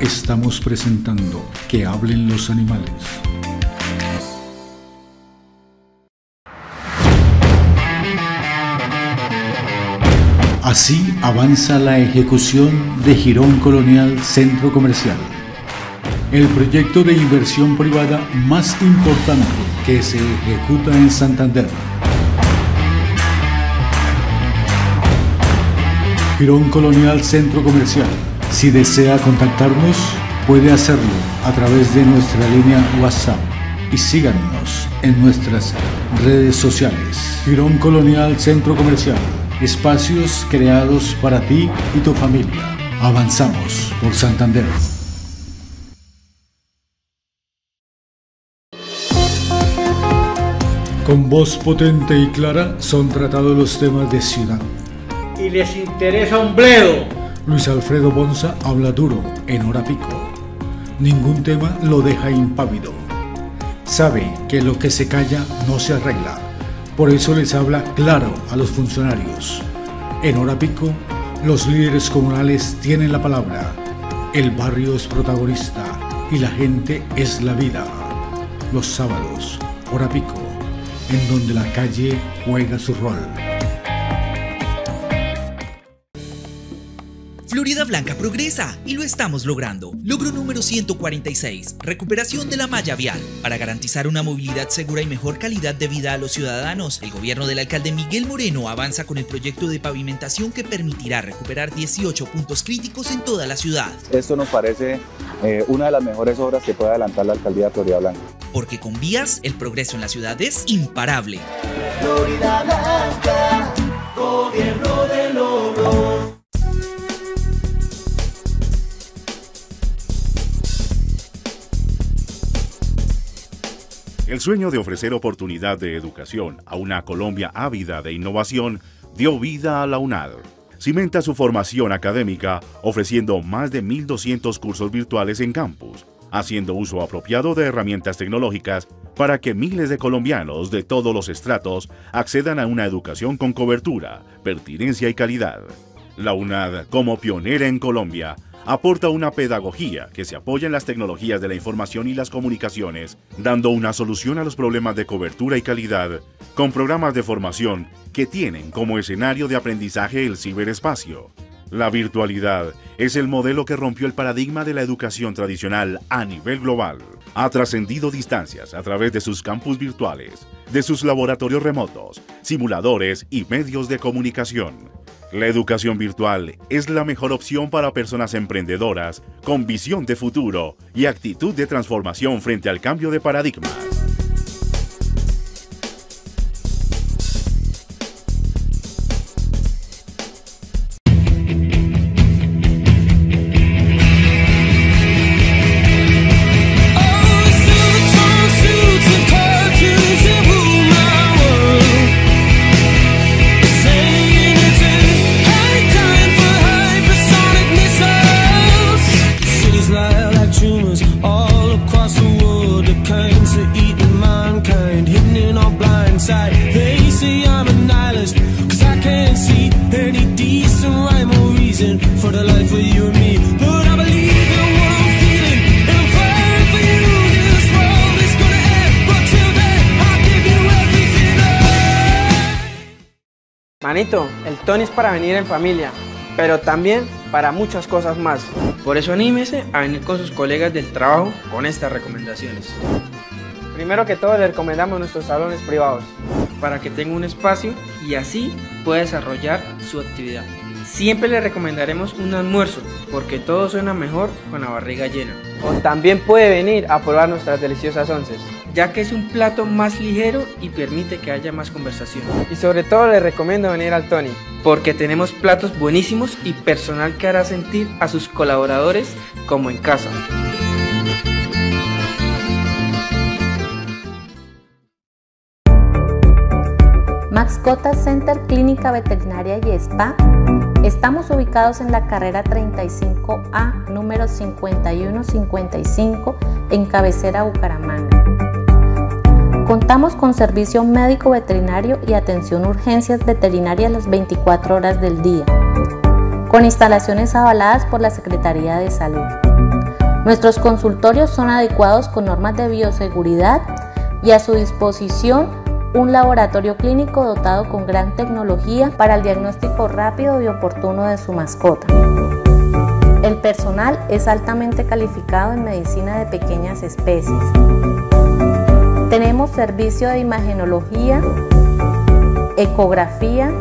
Estamos presentando Que hablen los animales. Así avanza la ejecución de Girón Colonial Centro Comercial, el proyecto de inversión privada más importante que se ejecuta en Santander. Girón Colonial Centro Comercial si desea contactarnos, puede hacerlo a través de nuestra línea WhatsApp y síganos en nuestras redes sociales. Girón Colonial Centro Comercial. Espacios creados para ti y tu familia. Avanzamos por Santander. Con voz potente y clara son tratados los temas de ciudad. Y les interesa un bledo Luis Alfredo Bonza habla duro en hora pico. Ningún tema lo deja impávido. Sabe que lo que se calla no se arregla. Por eso les habla claro a los funcionarios. En hora pico, los líderes comunales tienen la palabra. El barrio es protagonista y la gente es la vida. Los sábados, hora pico, en donde la calle juega su rol. Blanca progresa y lo estamos logrando. Logro número 146, recuperación de la malla vial. Para garantizar una movilidad segura y mejor calidad de vida a los ciudadanos, el gobierno del alcalde Miguel Moreno avanza con el proyecto de pavimentación que permitirá recuperar 18 puntos críticos en toda la ciudad. Esto nos parece eh, una de las mejores obras que puede adelantar la alcaldía de Florida Blanca. Porque con vías, el progreso en la ciudad es imparable. Florida Blanca, gobierno de El sueño de ofrecer oportunidad de educación a una Colombia ávida de innovación dio vida a la UNAD. Cimenta su formación académica ofreciendo más de 1.200 cursos virtuales en campus, haciendo uso apropiado de herramientas tecnológicas para que miles de colombianos de todos los estratos accedan a una educación con cobertura, pertinencia y calidad. La UNAD, como pionera en Colombia, aporta una pedagogía que se apoya en las tecnologías de la información y las comunicaciones, dando una solución a los problemas de cobertura y calidad, con programas de formación que tienen como escenario de aprendizaje el ciberespacio. La virtualidad es el modelo que rompió el paradigma de la educación tradicional a nivel global. Ha trascendido distancias a través de sus campus virtuales, de sus laboratorios remotos, simuladores y medios de comunicación la educación virtual es la mejor opción para personas emprendedoras con visión de futuro y actitud de transformación frente al cambio de paradigmas. El Tony es para venir en familia, pero también para muchas cosas más. Por eso anímese a venir con sus colegas del trabajo con estas recomendaciones. Primero que todo le recomendamos nuestros salones privados para que tenga un espacio y así pueda desarrollar su actividad. Siempre le recomendaremos un almuerzo porque todo suena mejor con la barriga llena. O también puede venir a probar nuestras deliciosas onces, ya que es un plato más ligero y permite que haya más conversación. Y sobre todo le recomiendo venir al Tony, porque tenemos platos buenísimos y personal que hará sentir a sus colaboradores como en casa. Mascota Center Clínica Veterinaria y Spa. Estamos ubicados en la carrera 35A, número 5155, en cabecera Bucaramanga. Contamos con servicio médico veterinario y atención urgencias veterinarias las 24 horas del día, con instalaciones avaladas por la Secretaría de Salud. Nuestros consultorios son adecuados con normas de bioseguridad y a su disposición un laboratorio clínico dotado con gran tecnología para el diagnóstico rápido y oportuno de su mascota. El personal es altamente calificado en medicina de pequeñas especies. Tenemos servicio de imagenología, ecografía,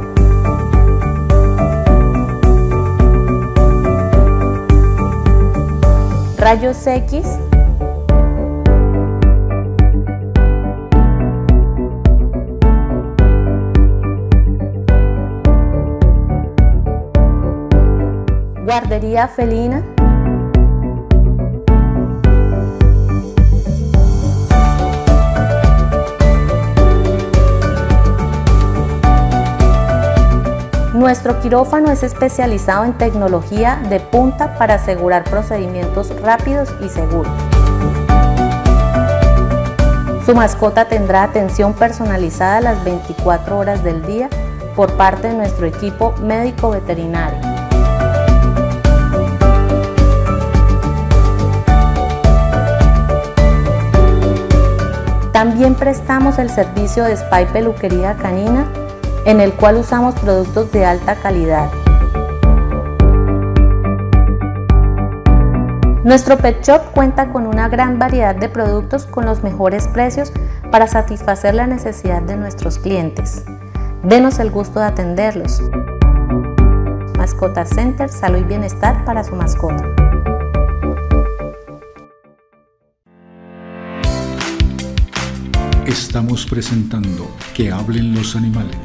rayos X guardería felina. Nuestro quirófano es especializado en tecnología de punta para asegurar procedimientos rápidos y seguros. Su mascota tendrá atención personalizada las 24 horas del día por parte de nuestro equipo médico veterinario. También prestamos el servicio de spa y peluquería canina, en el cual usamos productos de alta calidad. Nuestro pet shop cuenta con una gran variedad de productos con los mejores precios para satisfacer la necesidad de nuestros clientes. Denos el gusto de atenderlos. Mascota Center, salud y bienestar para su mascota. Estamos presentando Que hablen los animales.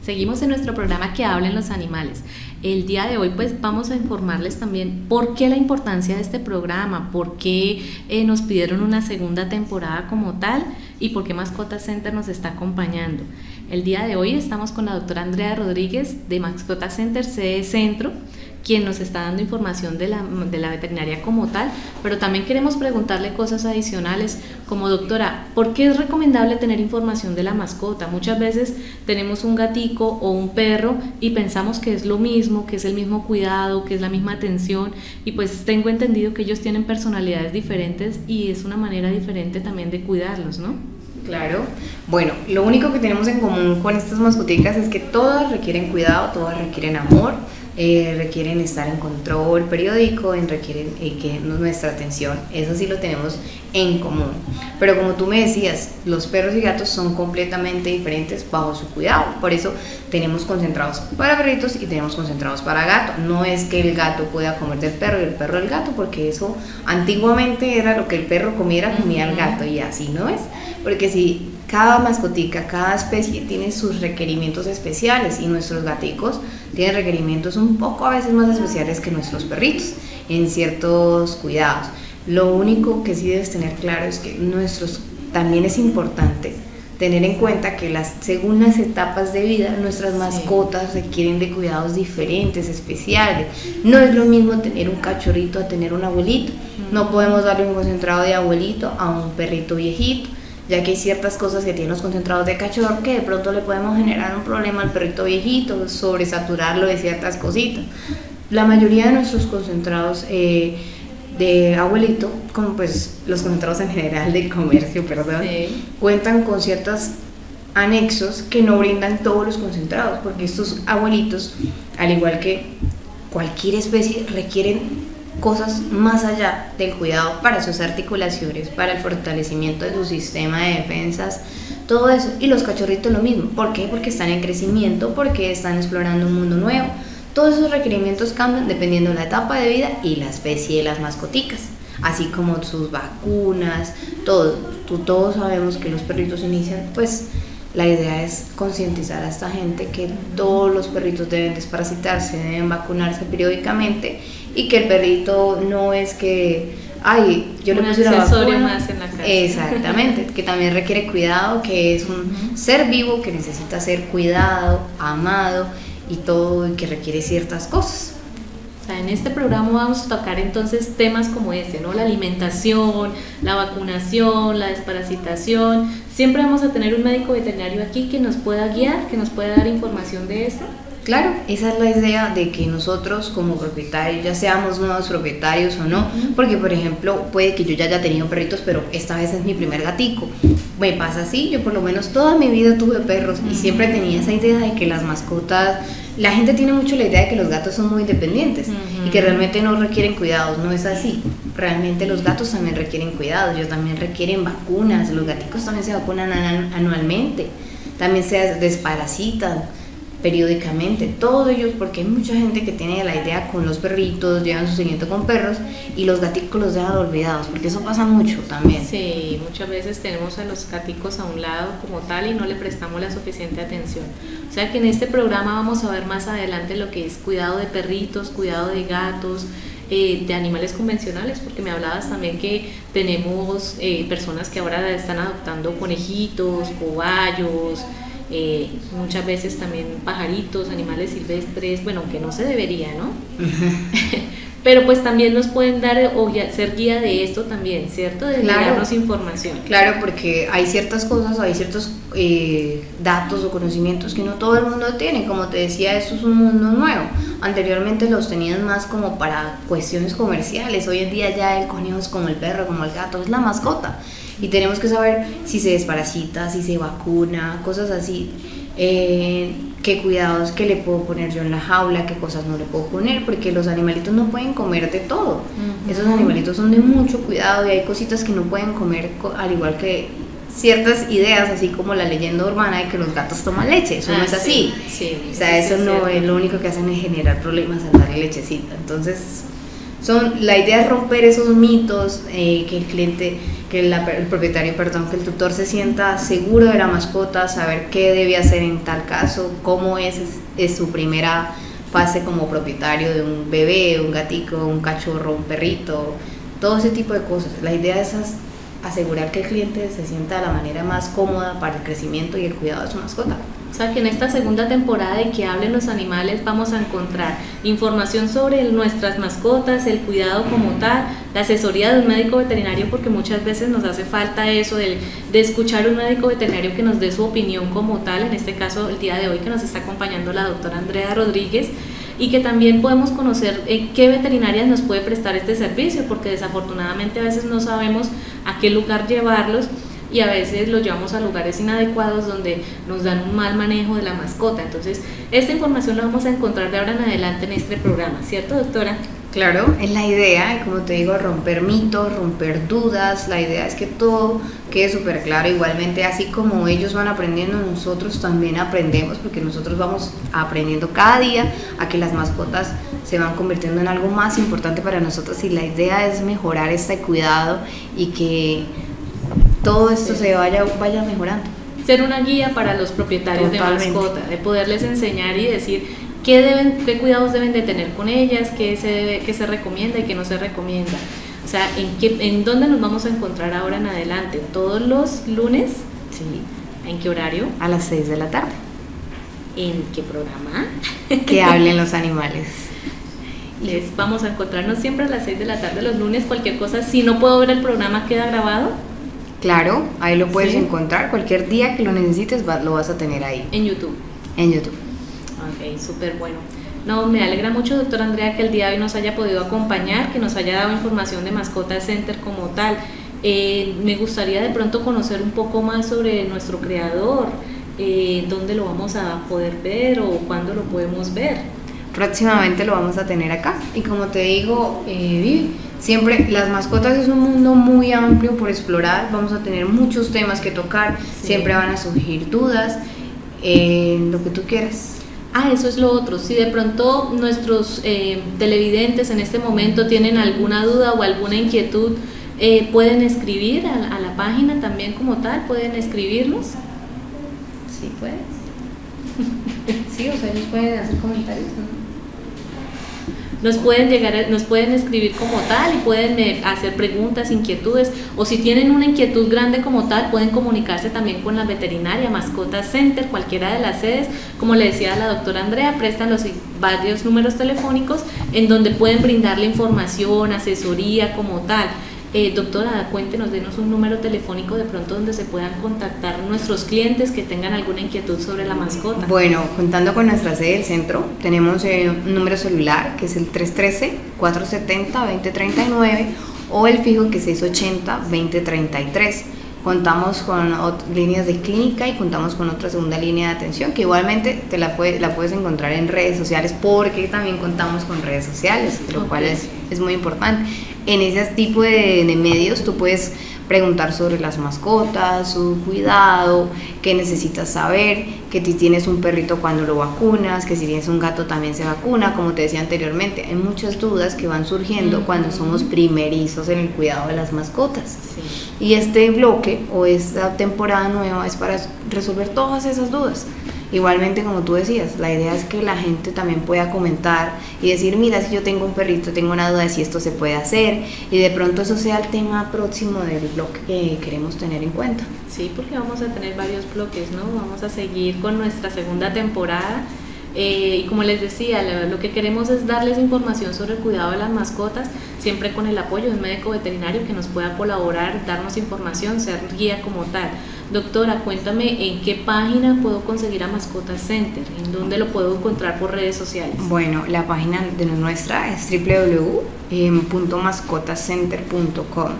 Seguimos en nuestro programa Que hablen los animales. El día de hoy pues vamos a informarles también por qué la importancia de este programa, por qué eh, nos pidieron una segunda temporada como tal y por qué Mascota Center nos está acompañando. El día de hoy estamos con la doctora Andrea Rodríguez de Mascota Center, CE Centro quien nos está dando información de la, de la, veterinaria como tal, pero también queremos preguntarle cosas adicionales como doctora, ¿por qué es recomendable tener información de la mascota? Muchas veces tenemos un gatico o un perro y pensamos que es lo mismo, que es el mismo cuidado, que es la misma atención y pues tengo entendido que ellos tienen personalidades diferentes y es una manera diferente también de cuidarlos, ¿no? Claro. Bueno, lo único que tenemos en común con estas mascoticas es que todas requieren cuidado, todas requieren amor, eh, requieren estar en control periódico, en requieren eh, que nuestra atención, eso sí lo tenemos en común. Pero como tú me decías, los perros y gatos son completamente diferentes bajo su cuidado, por eso tenemos concentrados para perritos y tenemos concentrados para gato. No es que el gato pueda comer del perro y el perro del gato, porque eso antiguamente era lo que el perro comiera, comía el gato y así no es. Porque si cada mascotica, cada especie tiene sus requerimientos especiales y nuestros gaticos tienen requerimientos un poco a veces más especiales que nuestros perritos en ciertos cuidados. Lo único que sí debes tener claro es que nuestros también es importante tener en cuenta que las, según las etapas de vida, nuestras mascotas requieren de cuidados diferentes, especiales. No es lo mismo tener un cachorrito a tener un abuelito. No podemos darle un concentrado de abuelito a un perrito viejito ya que hay ciertas cosas que tienen los concentrados de cachorro que de pronto le podemos generar un problema al perrito viejito, sobresaturarlo de ciertas cositas. La mayoría de nuestros concentrados eh, de abuelito, como pues los concentrados en general de comercio, perdón, cuentan con ciertos anexos que no brindan todos los concentrados, porque estos abuelitos, al igual que cualquier especie, requieren cosas más allá del cuidado para sus articulaciones, para el fortalecimiento de su sistema de defensas, todo eso. Y los cachorritos lo mismo. ¿Por qué? Porque están en crecimiento, porque están explorando un mundo nuevo. Todos esos requerimientos cambian dependiendo de la etapa de vida y la especie de las mascoticas, así como sus vacunas, todo. Tú, todos sabemos que los perritos inician, pues la idea es concientizar a esta gente que todos los perritos deben desparasitarse, deben vacunarse periódicamente y que el perrito no es que ay, yo le puse una vacuna. más en la casa. Exactamente, que también requiere cuidado, que es un ser vivo que necesita ser cuidado, amado y todo, y que requiere ciertas cosas. O sea, en este programa vamos a tocar entonces temas como ese, ¿no? La alimentación, la vacunación, la desparasitación. Siempre vamos a tener un médico veterinario aquí que nos pueda guiar, que nos pueda dar información de esto. Claro, esa es la idea de que nosotros como propietarios, ya seamos nuevos propietarios o no, porque por ejemplo puede que yo ya haya tenido perritos, pero esta vez es mi primer gatico. Me pasa así, yo por lo menos toda mi vida tuve perros y siempre tenía esa idea de que las mascotas, la gente tiene mucho la idea de que los gatos son muy independientes y que realmente no requieren cuidados, no es así. Realmente los gatos también requieren cuidados, ellos también requieren vacunas, los gaticos también se vacunan anualmente, también se desparasitan periódicamente, todos ellos, porque hay mucha gente que tiene la idea con los perritos, llevan su seguimiento con perros y los gaticos los dejan olvidados, porque eso pasa mucho también. Sí, muchas veces tenemos a los gaticos a un lado como tal y no le prestamos la suficiente atención. O sea que en este programa vamos a ver más adelante lo que es cuidado de perritos, cuidado de gatos, eh, de animales convencionales, porque me hablabas también que tenemos eh, personas que ahora están adoptando conejitos, cobayos, eh, muchas veces también pajaritos, animales silvestres, bueno, que no se debería, ¿no? Pero pues también nos pueden dar o ser guía de esto también, ¿cierto? De darnos información. Claro, porque hay ciertas cosas, hay ciertos eh, datos o conocimientos que no todo el mundo tiene. Como te decía, esto es un mundo nuevo. Anteriormente los tenían más como para cuestiones comerciales. Hoy en día ya el conejo es como el perro, como el gato, es la mascota y tenemos que saber si se desparasita, si se vacuna, cosas así. Eh, qué cuidados que le puedo poner yo en la jaula, qué cosas no le puedo poner, porque los animalitos no pueden comer de todo. Esos animalitos son de mucho cuidado y hay cositas que no pueden comer, al igual que ciertas ideas, así como la leyenda urbana de que los gatos toman leche. Eso no ah, es así. o sea, eso no es lo único que hacen es generar problemas al darle lechecita. Entonces, son, la idea es romper esos mitos, eh, que el cliente que el propietario, perdón, que el tutor se sienta seguro de la mascota, saber qué debe hacer en tal caso, cómo es, es su primera fase como propietario de un bebé, un gatico, un cachorro, un perrito, todo ese tipo de cosas. La idea es asegurar que el cliente se sienta de la manera más cómoda para el crecimiento y el cuidado de su mascota. O sea que en esta segunda temporada de que hablen los animales vamos a encontrar información sobre nuestras mascotas, el cuidado como tal, la asesoría de un médico veterinario, porque muchas veces nos hace falta eso de, de escuchar un médico veterinario que nos dé su opinión como tal, en este caso el día de hoy que nos está acompañando la doctora Andrea Rodríguez y que también podemos conocer eh, qué veterinarias nos puede prestar este servicio, porque desafortunadamente a veces no sabemos a qué lugar llevarlos y a veces los llevamos a lugares inadecuados donde nos dan un mal manejo de la mascota. Entonces, esta información la vamos a encontrar de ahora en adelante en este programa, ¿cierto, doctora? Claro, es la idea, como te digo, romper mitos, romper dudas. La idea es que todo quede súper claro. Igualmente, así como ellos van aprendiendo, nosotros también aprendemos, porque nosotros vamos aprendiendo cada día a que las mascotas se van convirtiendo en algo más importante para nosotros. Y la idea es mejorar este cuidado y que todo esto se vaya, vaya mejorando. Ser una guía para los propietarios de mascota, de poderles enseñar y decir qué, deben, qué cuidados deben de tener con ellas, qué se, debe, qué se recomienda y qué no se recomienda. O sea, ¿en, qué, ¿en dónde nos vamos a encontrar ahora en adelante? ¿Todos los lunes? Sí. ¿En qué horario? A las 6 de la tarde. ¿En qué programa? Que hablen los animales. Les vamos a encontrarnos siempre a las 6 de la tarde los lunes, cualquier cosa. Si no puedo ver el programa, queda grabado Claro, ahí lo puedes encontrar. Cualquier día que lo necesites lo vas a tener ahí. En YouTube. En YouTube. Ok, súper bueno. No, me alegra mucho, doctora Andrea, que el día de hoy nos haya podido acompañar, que nos haya dado información de Mascota Center como tal. Eh, me gustaría de pronto conocer un poco más sobre nuestro creador, eh, dónde lo vamos a poder ver o cuándo lo podemos ver. Próximamente lo vamos a tener acá. Y como te digo, eh, siempre las mascotas es un mundo muy amplio por explorar. Vamos a tener muchos temas que tocar. Siempre van a surgir dudas. en lo que tú quieras. Ah, eso es lo otro. Si de pronto nuestros eh, televidentes en este momento tienen alguna duda o alguna inquietud, eh, pueden escribir a, la página también como tal, pueden escribirnos. Sí, puedes. sí, o sea, ellos pueden hacer comentarios. Nos pueden llegar, nos pueden escribir como tal y pueden eh, hacer preguntas, inquietudes, o si tienen una inquietud grande como tal, pueden comunicarse también con la veterinaria, Mascota Center, cualquiera de las sedes. Como le decía la doctora Andrea, prestan los varios números telefónicos en donde pueden brindarle información, asesoría como tal. Eh, doctora, cuéntenos, denos un número telefónico de pronto donde se puedan contactar nuestros clientes que tengan alguna inquietud sobre la mascota. Bueno, contando con nuestra sede del centro, tenemos eh, un número celular que es el 313-470-2039 o el fijo que es 680-2033. Contamos con líneas de clínica y contamos con otra segunda línea de atención que igualmente te la, puedes, la puedes encontrar en redes sociales porque también contamos con redes sociales, lo cual es, es muy importante. En ese tipo de, medios tú puedes preguntar sobre las mascotas, su cuidado, qué necesitas saber, que si tienes un perrito cuando lo vacunas, que si tienes un gato también se vacuna, como te decía anteriormente, hay muchas dudas que van surgiendo cuando somos primerizos en el cuidado de las mascotas. Y este bloque o esta temporada nueva es para resolver todas esas dudas. Igualmente, como tú decías, la idea es que la gente también pueda comentar y decir, mira, si yo tengo un perrito, tengo una duda de si esto se puede hacer y de pronto eso sea el tema próximo del blog que queremos tener en cuenta. Sí, porque vamos a tener varios bloques, ¿no? Vamos a seguir con nuestra segunda temporada. Eh, y como les decía, lo que queremos es darles información sobre el cuidado de las mascotas, siempre con el apoyo de un médico veterinario que nos pueda colaborar, darnos información, ser guía como tal. Doctora, cuéntame en qué página puedo conseguir a Mascota Center, en dónde lo puedo encontrar por redes sociales. Bueno, la página de nuestra es www.mascotacenter.com.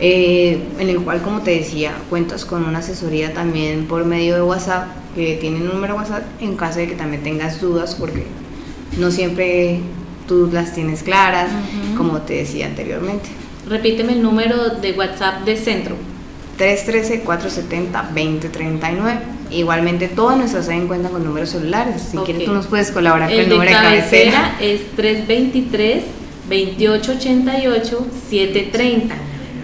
Eh, en el cual, como te decía, cuentas con una asesoría también por medio de WhatsApp, que tiene un número WhatsApp en caso de que también tengas dudas, porque no siempre tú las tienes claras, como te decía anteriormente. Repíteme el número de WhatsApp de centro. 313-470-2039. Igualmente todas nuestras sedes cuentan con números celulares. Si quieres tú nos puedes colaborar con el número de cabecera. es 323-2888-730.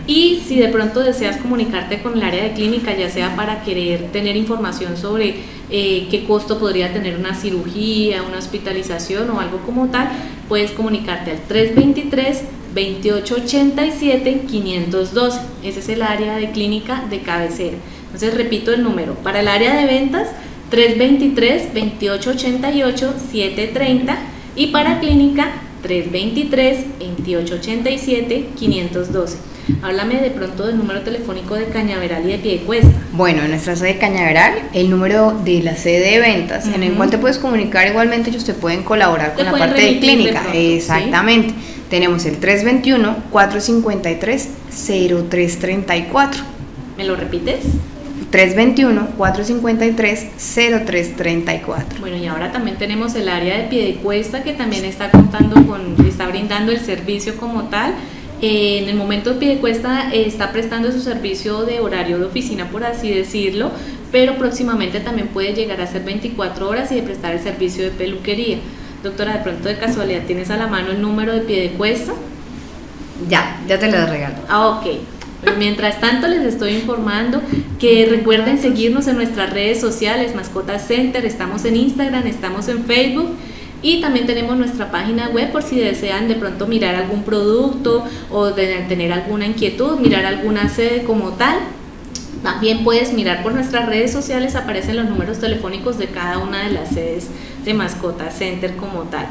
Y si de pronto deseas comunicarte con el área de clínica, ya sea para querer tener información sobre eh, qué costo podría tener una cirugía, una hospitalización o algo como tal, puedes comunicarte al 323 2887-512. Ese es el área de clínica de cabecera. Entonces repito el número. Para el área de ventas, 323-2888-730 y para clínica 323-2887-512. Háblame de pronto del número telefónico de Cañaveral y de Piedecuesta. Bueno, en nuestra sede de Cañaveral, el número de la sede de ventas, en el cual te puedes comunicar, igualmente ellos te pueden colaborar con la parte de clínica. Exactamente. Tenemos el 321-453-0334. ¿Me lo repites? 321-453-0334. Bueno, y ahora también tenemos el área de Piedecuesta que también está contando con, está brindando el servicio como tal. En el momento de Piedecuesta eh, está prestando su servicio de horario de oficina, por así decirlo, pero próximamente también puede llegar a ser 24 horas y de prestar el servicio de peluquería. Doctora, de pronto de casualidad, ¿tienes a la mano el número de pie de cuesta? Ya, ya te lo regalo. Ah, ok. Pero mientras tanto les estoy informando que recuerden seguirnos en nuestras redes sociales, Mascota Center, estamos en Instagram, estamos en Facebook y también tenemos nuestra página web por si desean de pronto mirar algún producto o tener alguna inquietud, mirar alguna sede como tal. También puedes mirar por nuestras redes sociales, aparecen los números telefónicos de cada una de las sedes de Mascota Center como tal.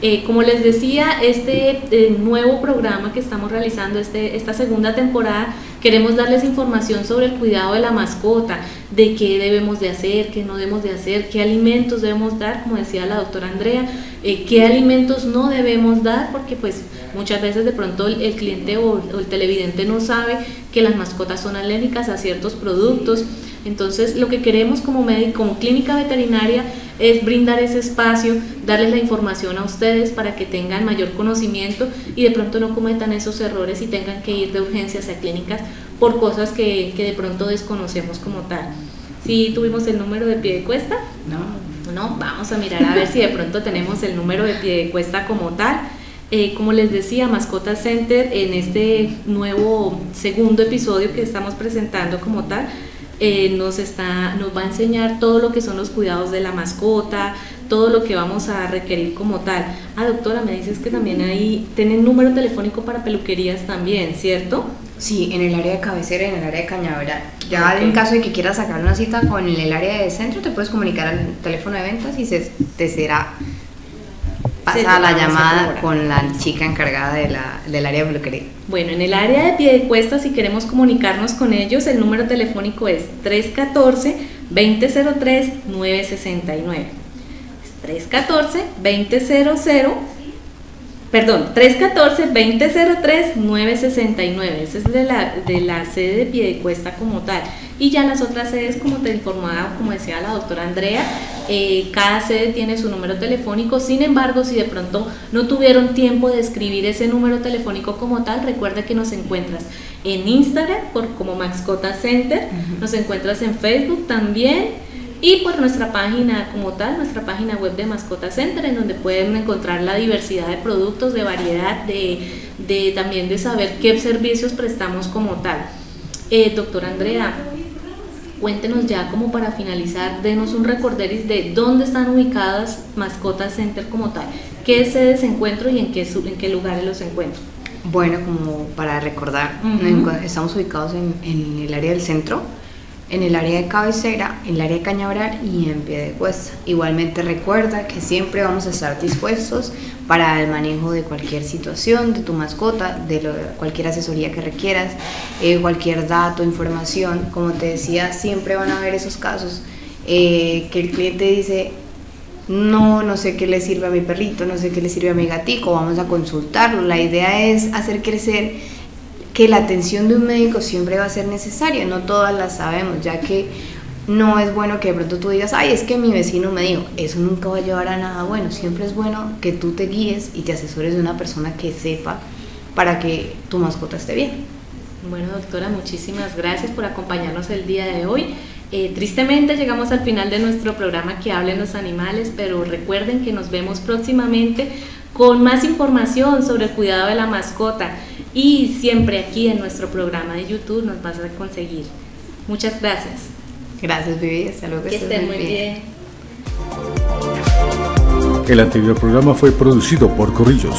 Eh, como les decía, este eh, nuevo programa que estamos realizando, este, esta segunda temporada, Queremos darles información sobre el cuidado de la mascota, de qué debemos de hacer, qué no debemos de hacer, qué alimentos debemos dar, como decía la doctora Andrea, eh, qué alimentos no debemos dar, porque pues muchas veces de pronto el, cliente o, el televidente no sabe que las mascotas son alérgicas a ciertos productos. Entonces, lo que queremos como médico, como clínica veterinaria, es brindar ese espacio, darles la información a ustedes para que tengan mayor conocimiento y de pronto no cometan esos errores y tengan que ir de urgencias a clínicas por cosas que, que de pronto desconocemos como tal. ¿Sí tuvimos el número de pie de cuesta? No. No, vamos a mirar a ver si de pronto tenemos el número de pie de cuesta como tal. Eh, como les decía, Mascota Center en este nuevo segundo episodio que estamos presentando como tal, eh, nos, está, nos va a enseñar todo lo que son los cuidados de la mascota, todo lo que vamos a requerir como tal. Ah, doctora, me dices que también ahí tienen número telefónico para peluquerías también, ¿cierto? Sí, en el área de cabecera y en el área de cañaveral. Ya en caso de que quieras sacar una cita con el área de centro, te puedes comunicar al teléfono de ventas y se, te será pasa la llamada con la chica encargada de la, del área de peluquería. Bueno, en el área de pie de cuesta, si queremos comunicarnos con ellos, el número telefónico es 314-2003-969. 314-2000, perdón, 314-2003-969. Esa es de la, de la sede de pie de cuesta como tal. Y ya las otras sedes, como te informaba, como decía la doctora Andrea, eh, cada sede tiene su número telefónico. Sin embargo, si de pronto no tuvieron tiempo de escribir ese número telefónico como tal, recuerda que nos encuentras en Instagram por, como Mascota Center, nos encuentras en Facebook también. Y por nuestra página como tal, nuestra página web de Mascota Center, en donde pueden encontrar la diversidad de productos, de variedad, de, de también de saber qué servicios prestamos como tal. Eh, doctora Andrea, cuéntenos ya como para finalizar, denos un recorderis de dónde están ubicadas Mascotas Center como tal, qué sedes encuentro y en qué, en qué lugares los encuentro. Bueno, como para recordar, estamos ubicados en, en el área del centro, en el área de cabecera, en el área de cañaveral y en pie de cuesta. Igualmente recuerda que siempre vamos a estar dispuestos para el manejo de cualquier situación de tu mascota, de cualquier asesoría que requieras, eh, cualquier dato, información. Como te decía, siempre van a haber esos casos eh, que el cliente dice, no, no sé qué le sirve a mi perrito, no sé qué le sirve a mi gatico, vamos a consultarlo. La idea es hacer crecer que la atención de un médico siempre va a ser necesaria, no todas las sabemos, ya que no es bueno que de pronto tú digas, ay, es que mi vecino me dijo, eso nunca va a llevar a nada bueno, siempre es bueno que tú te guíes y te asesores de una persona que sepa para que tu mascota esté bien. Bueno, doctora, muchísimas gracias por acompañarnos el día de hoy. Eh, tristemente llegamos al final de nuestro programa que hablen los animales, pero recuerden que nos vemos próximamente con más información sobre el cuidado de la mascota y siempre aquí en nuestro programa de YouTube nos vas a conseguir. Muchas gracias. Gracias, Vivi. Hasta luego. Que estén muy bien. El anterior programa fue producido por Corrillos.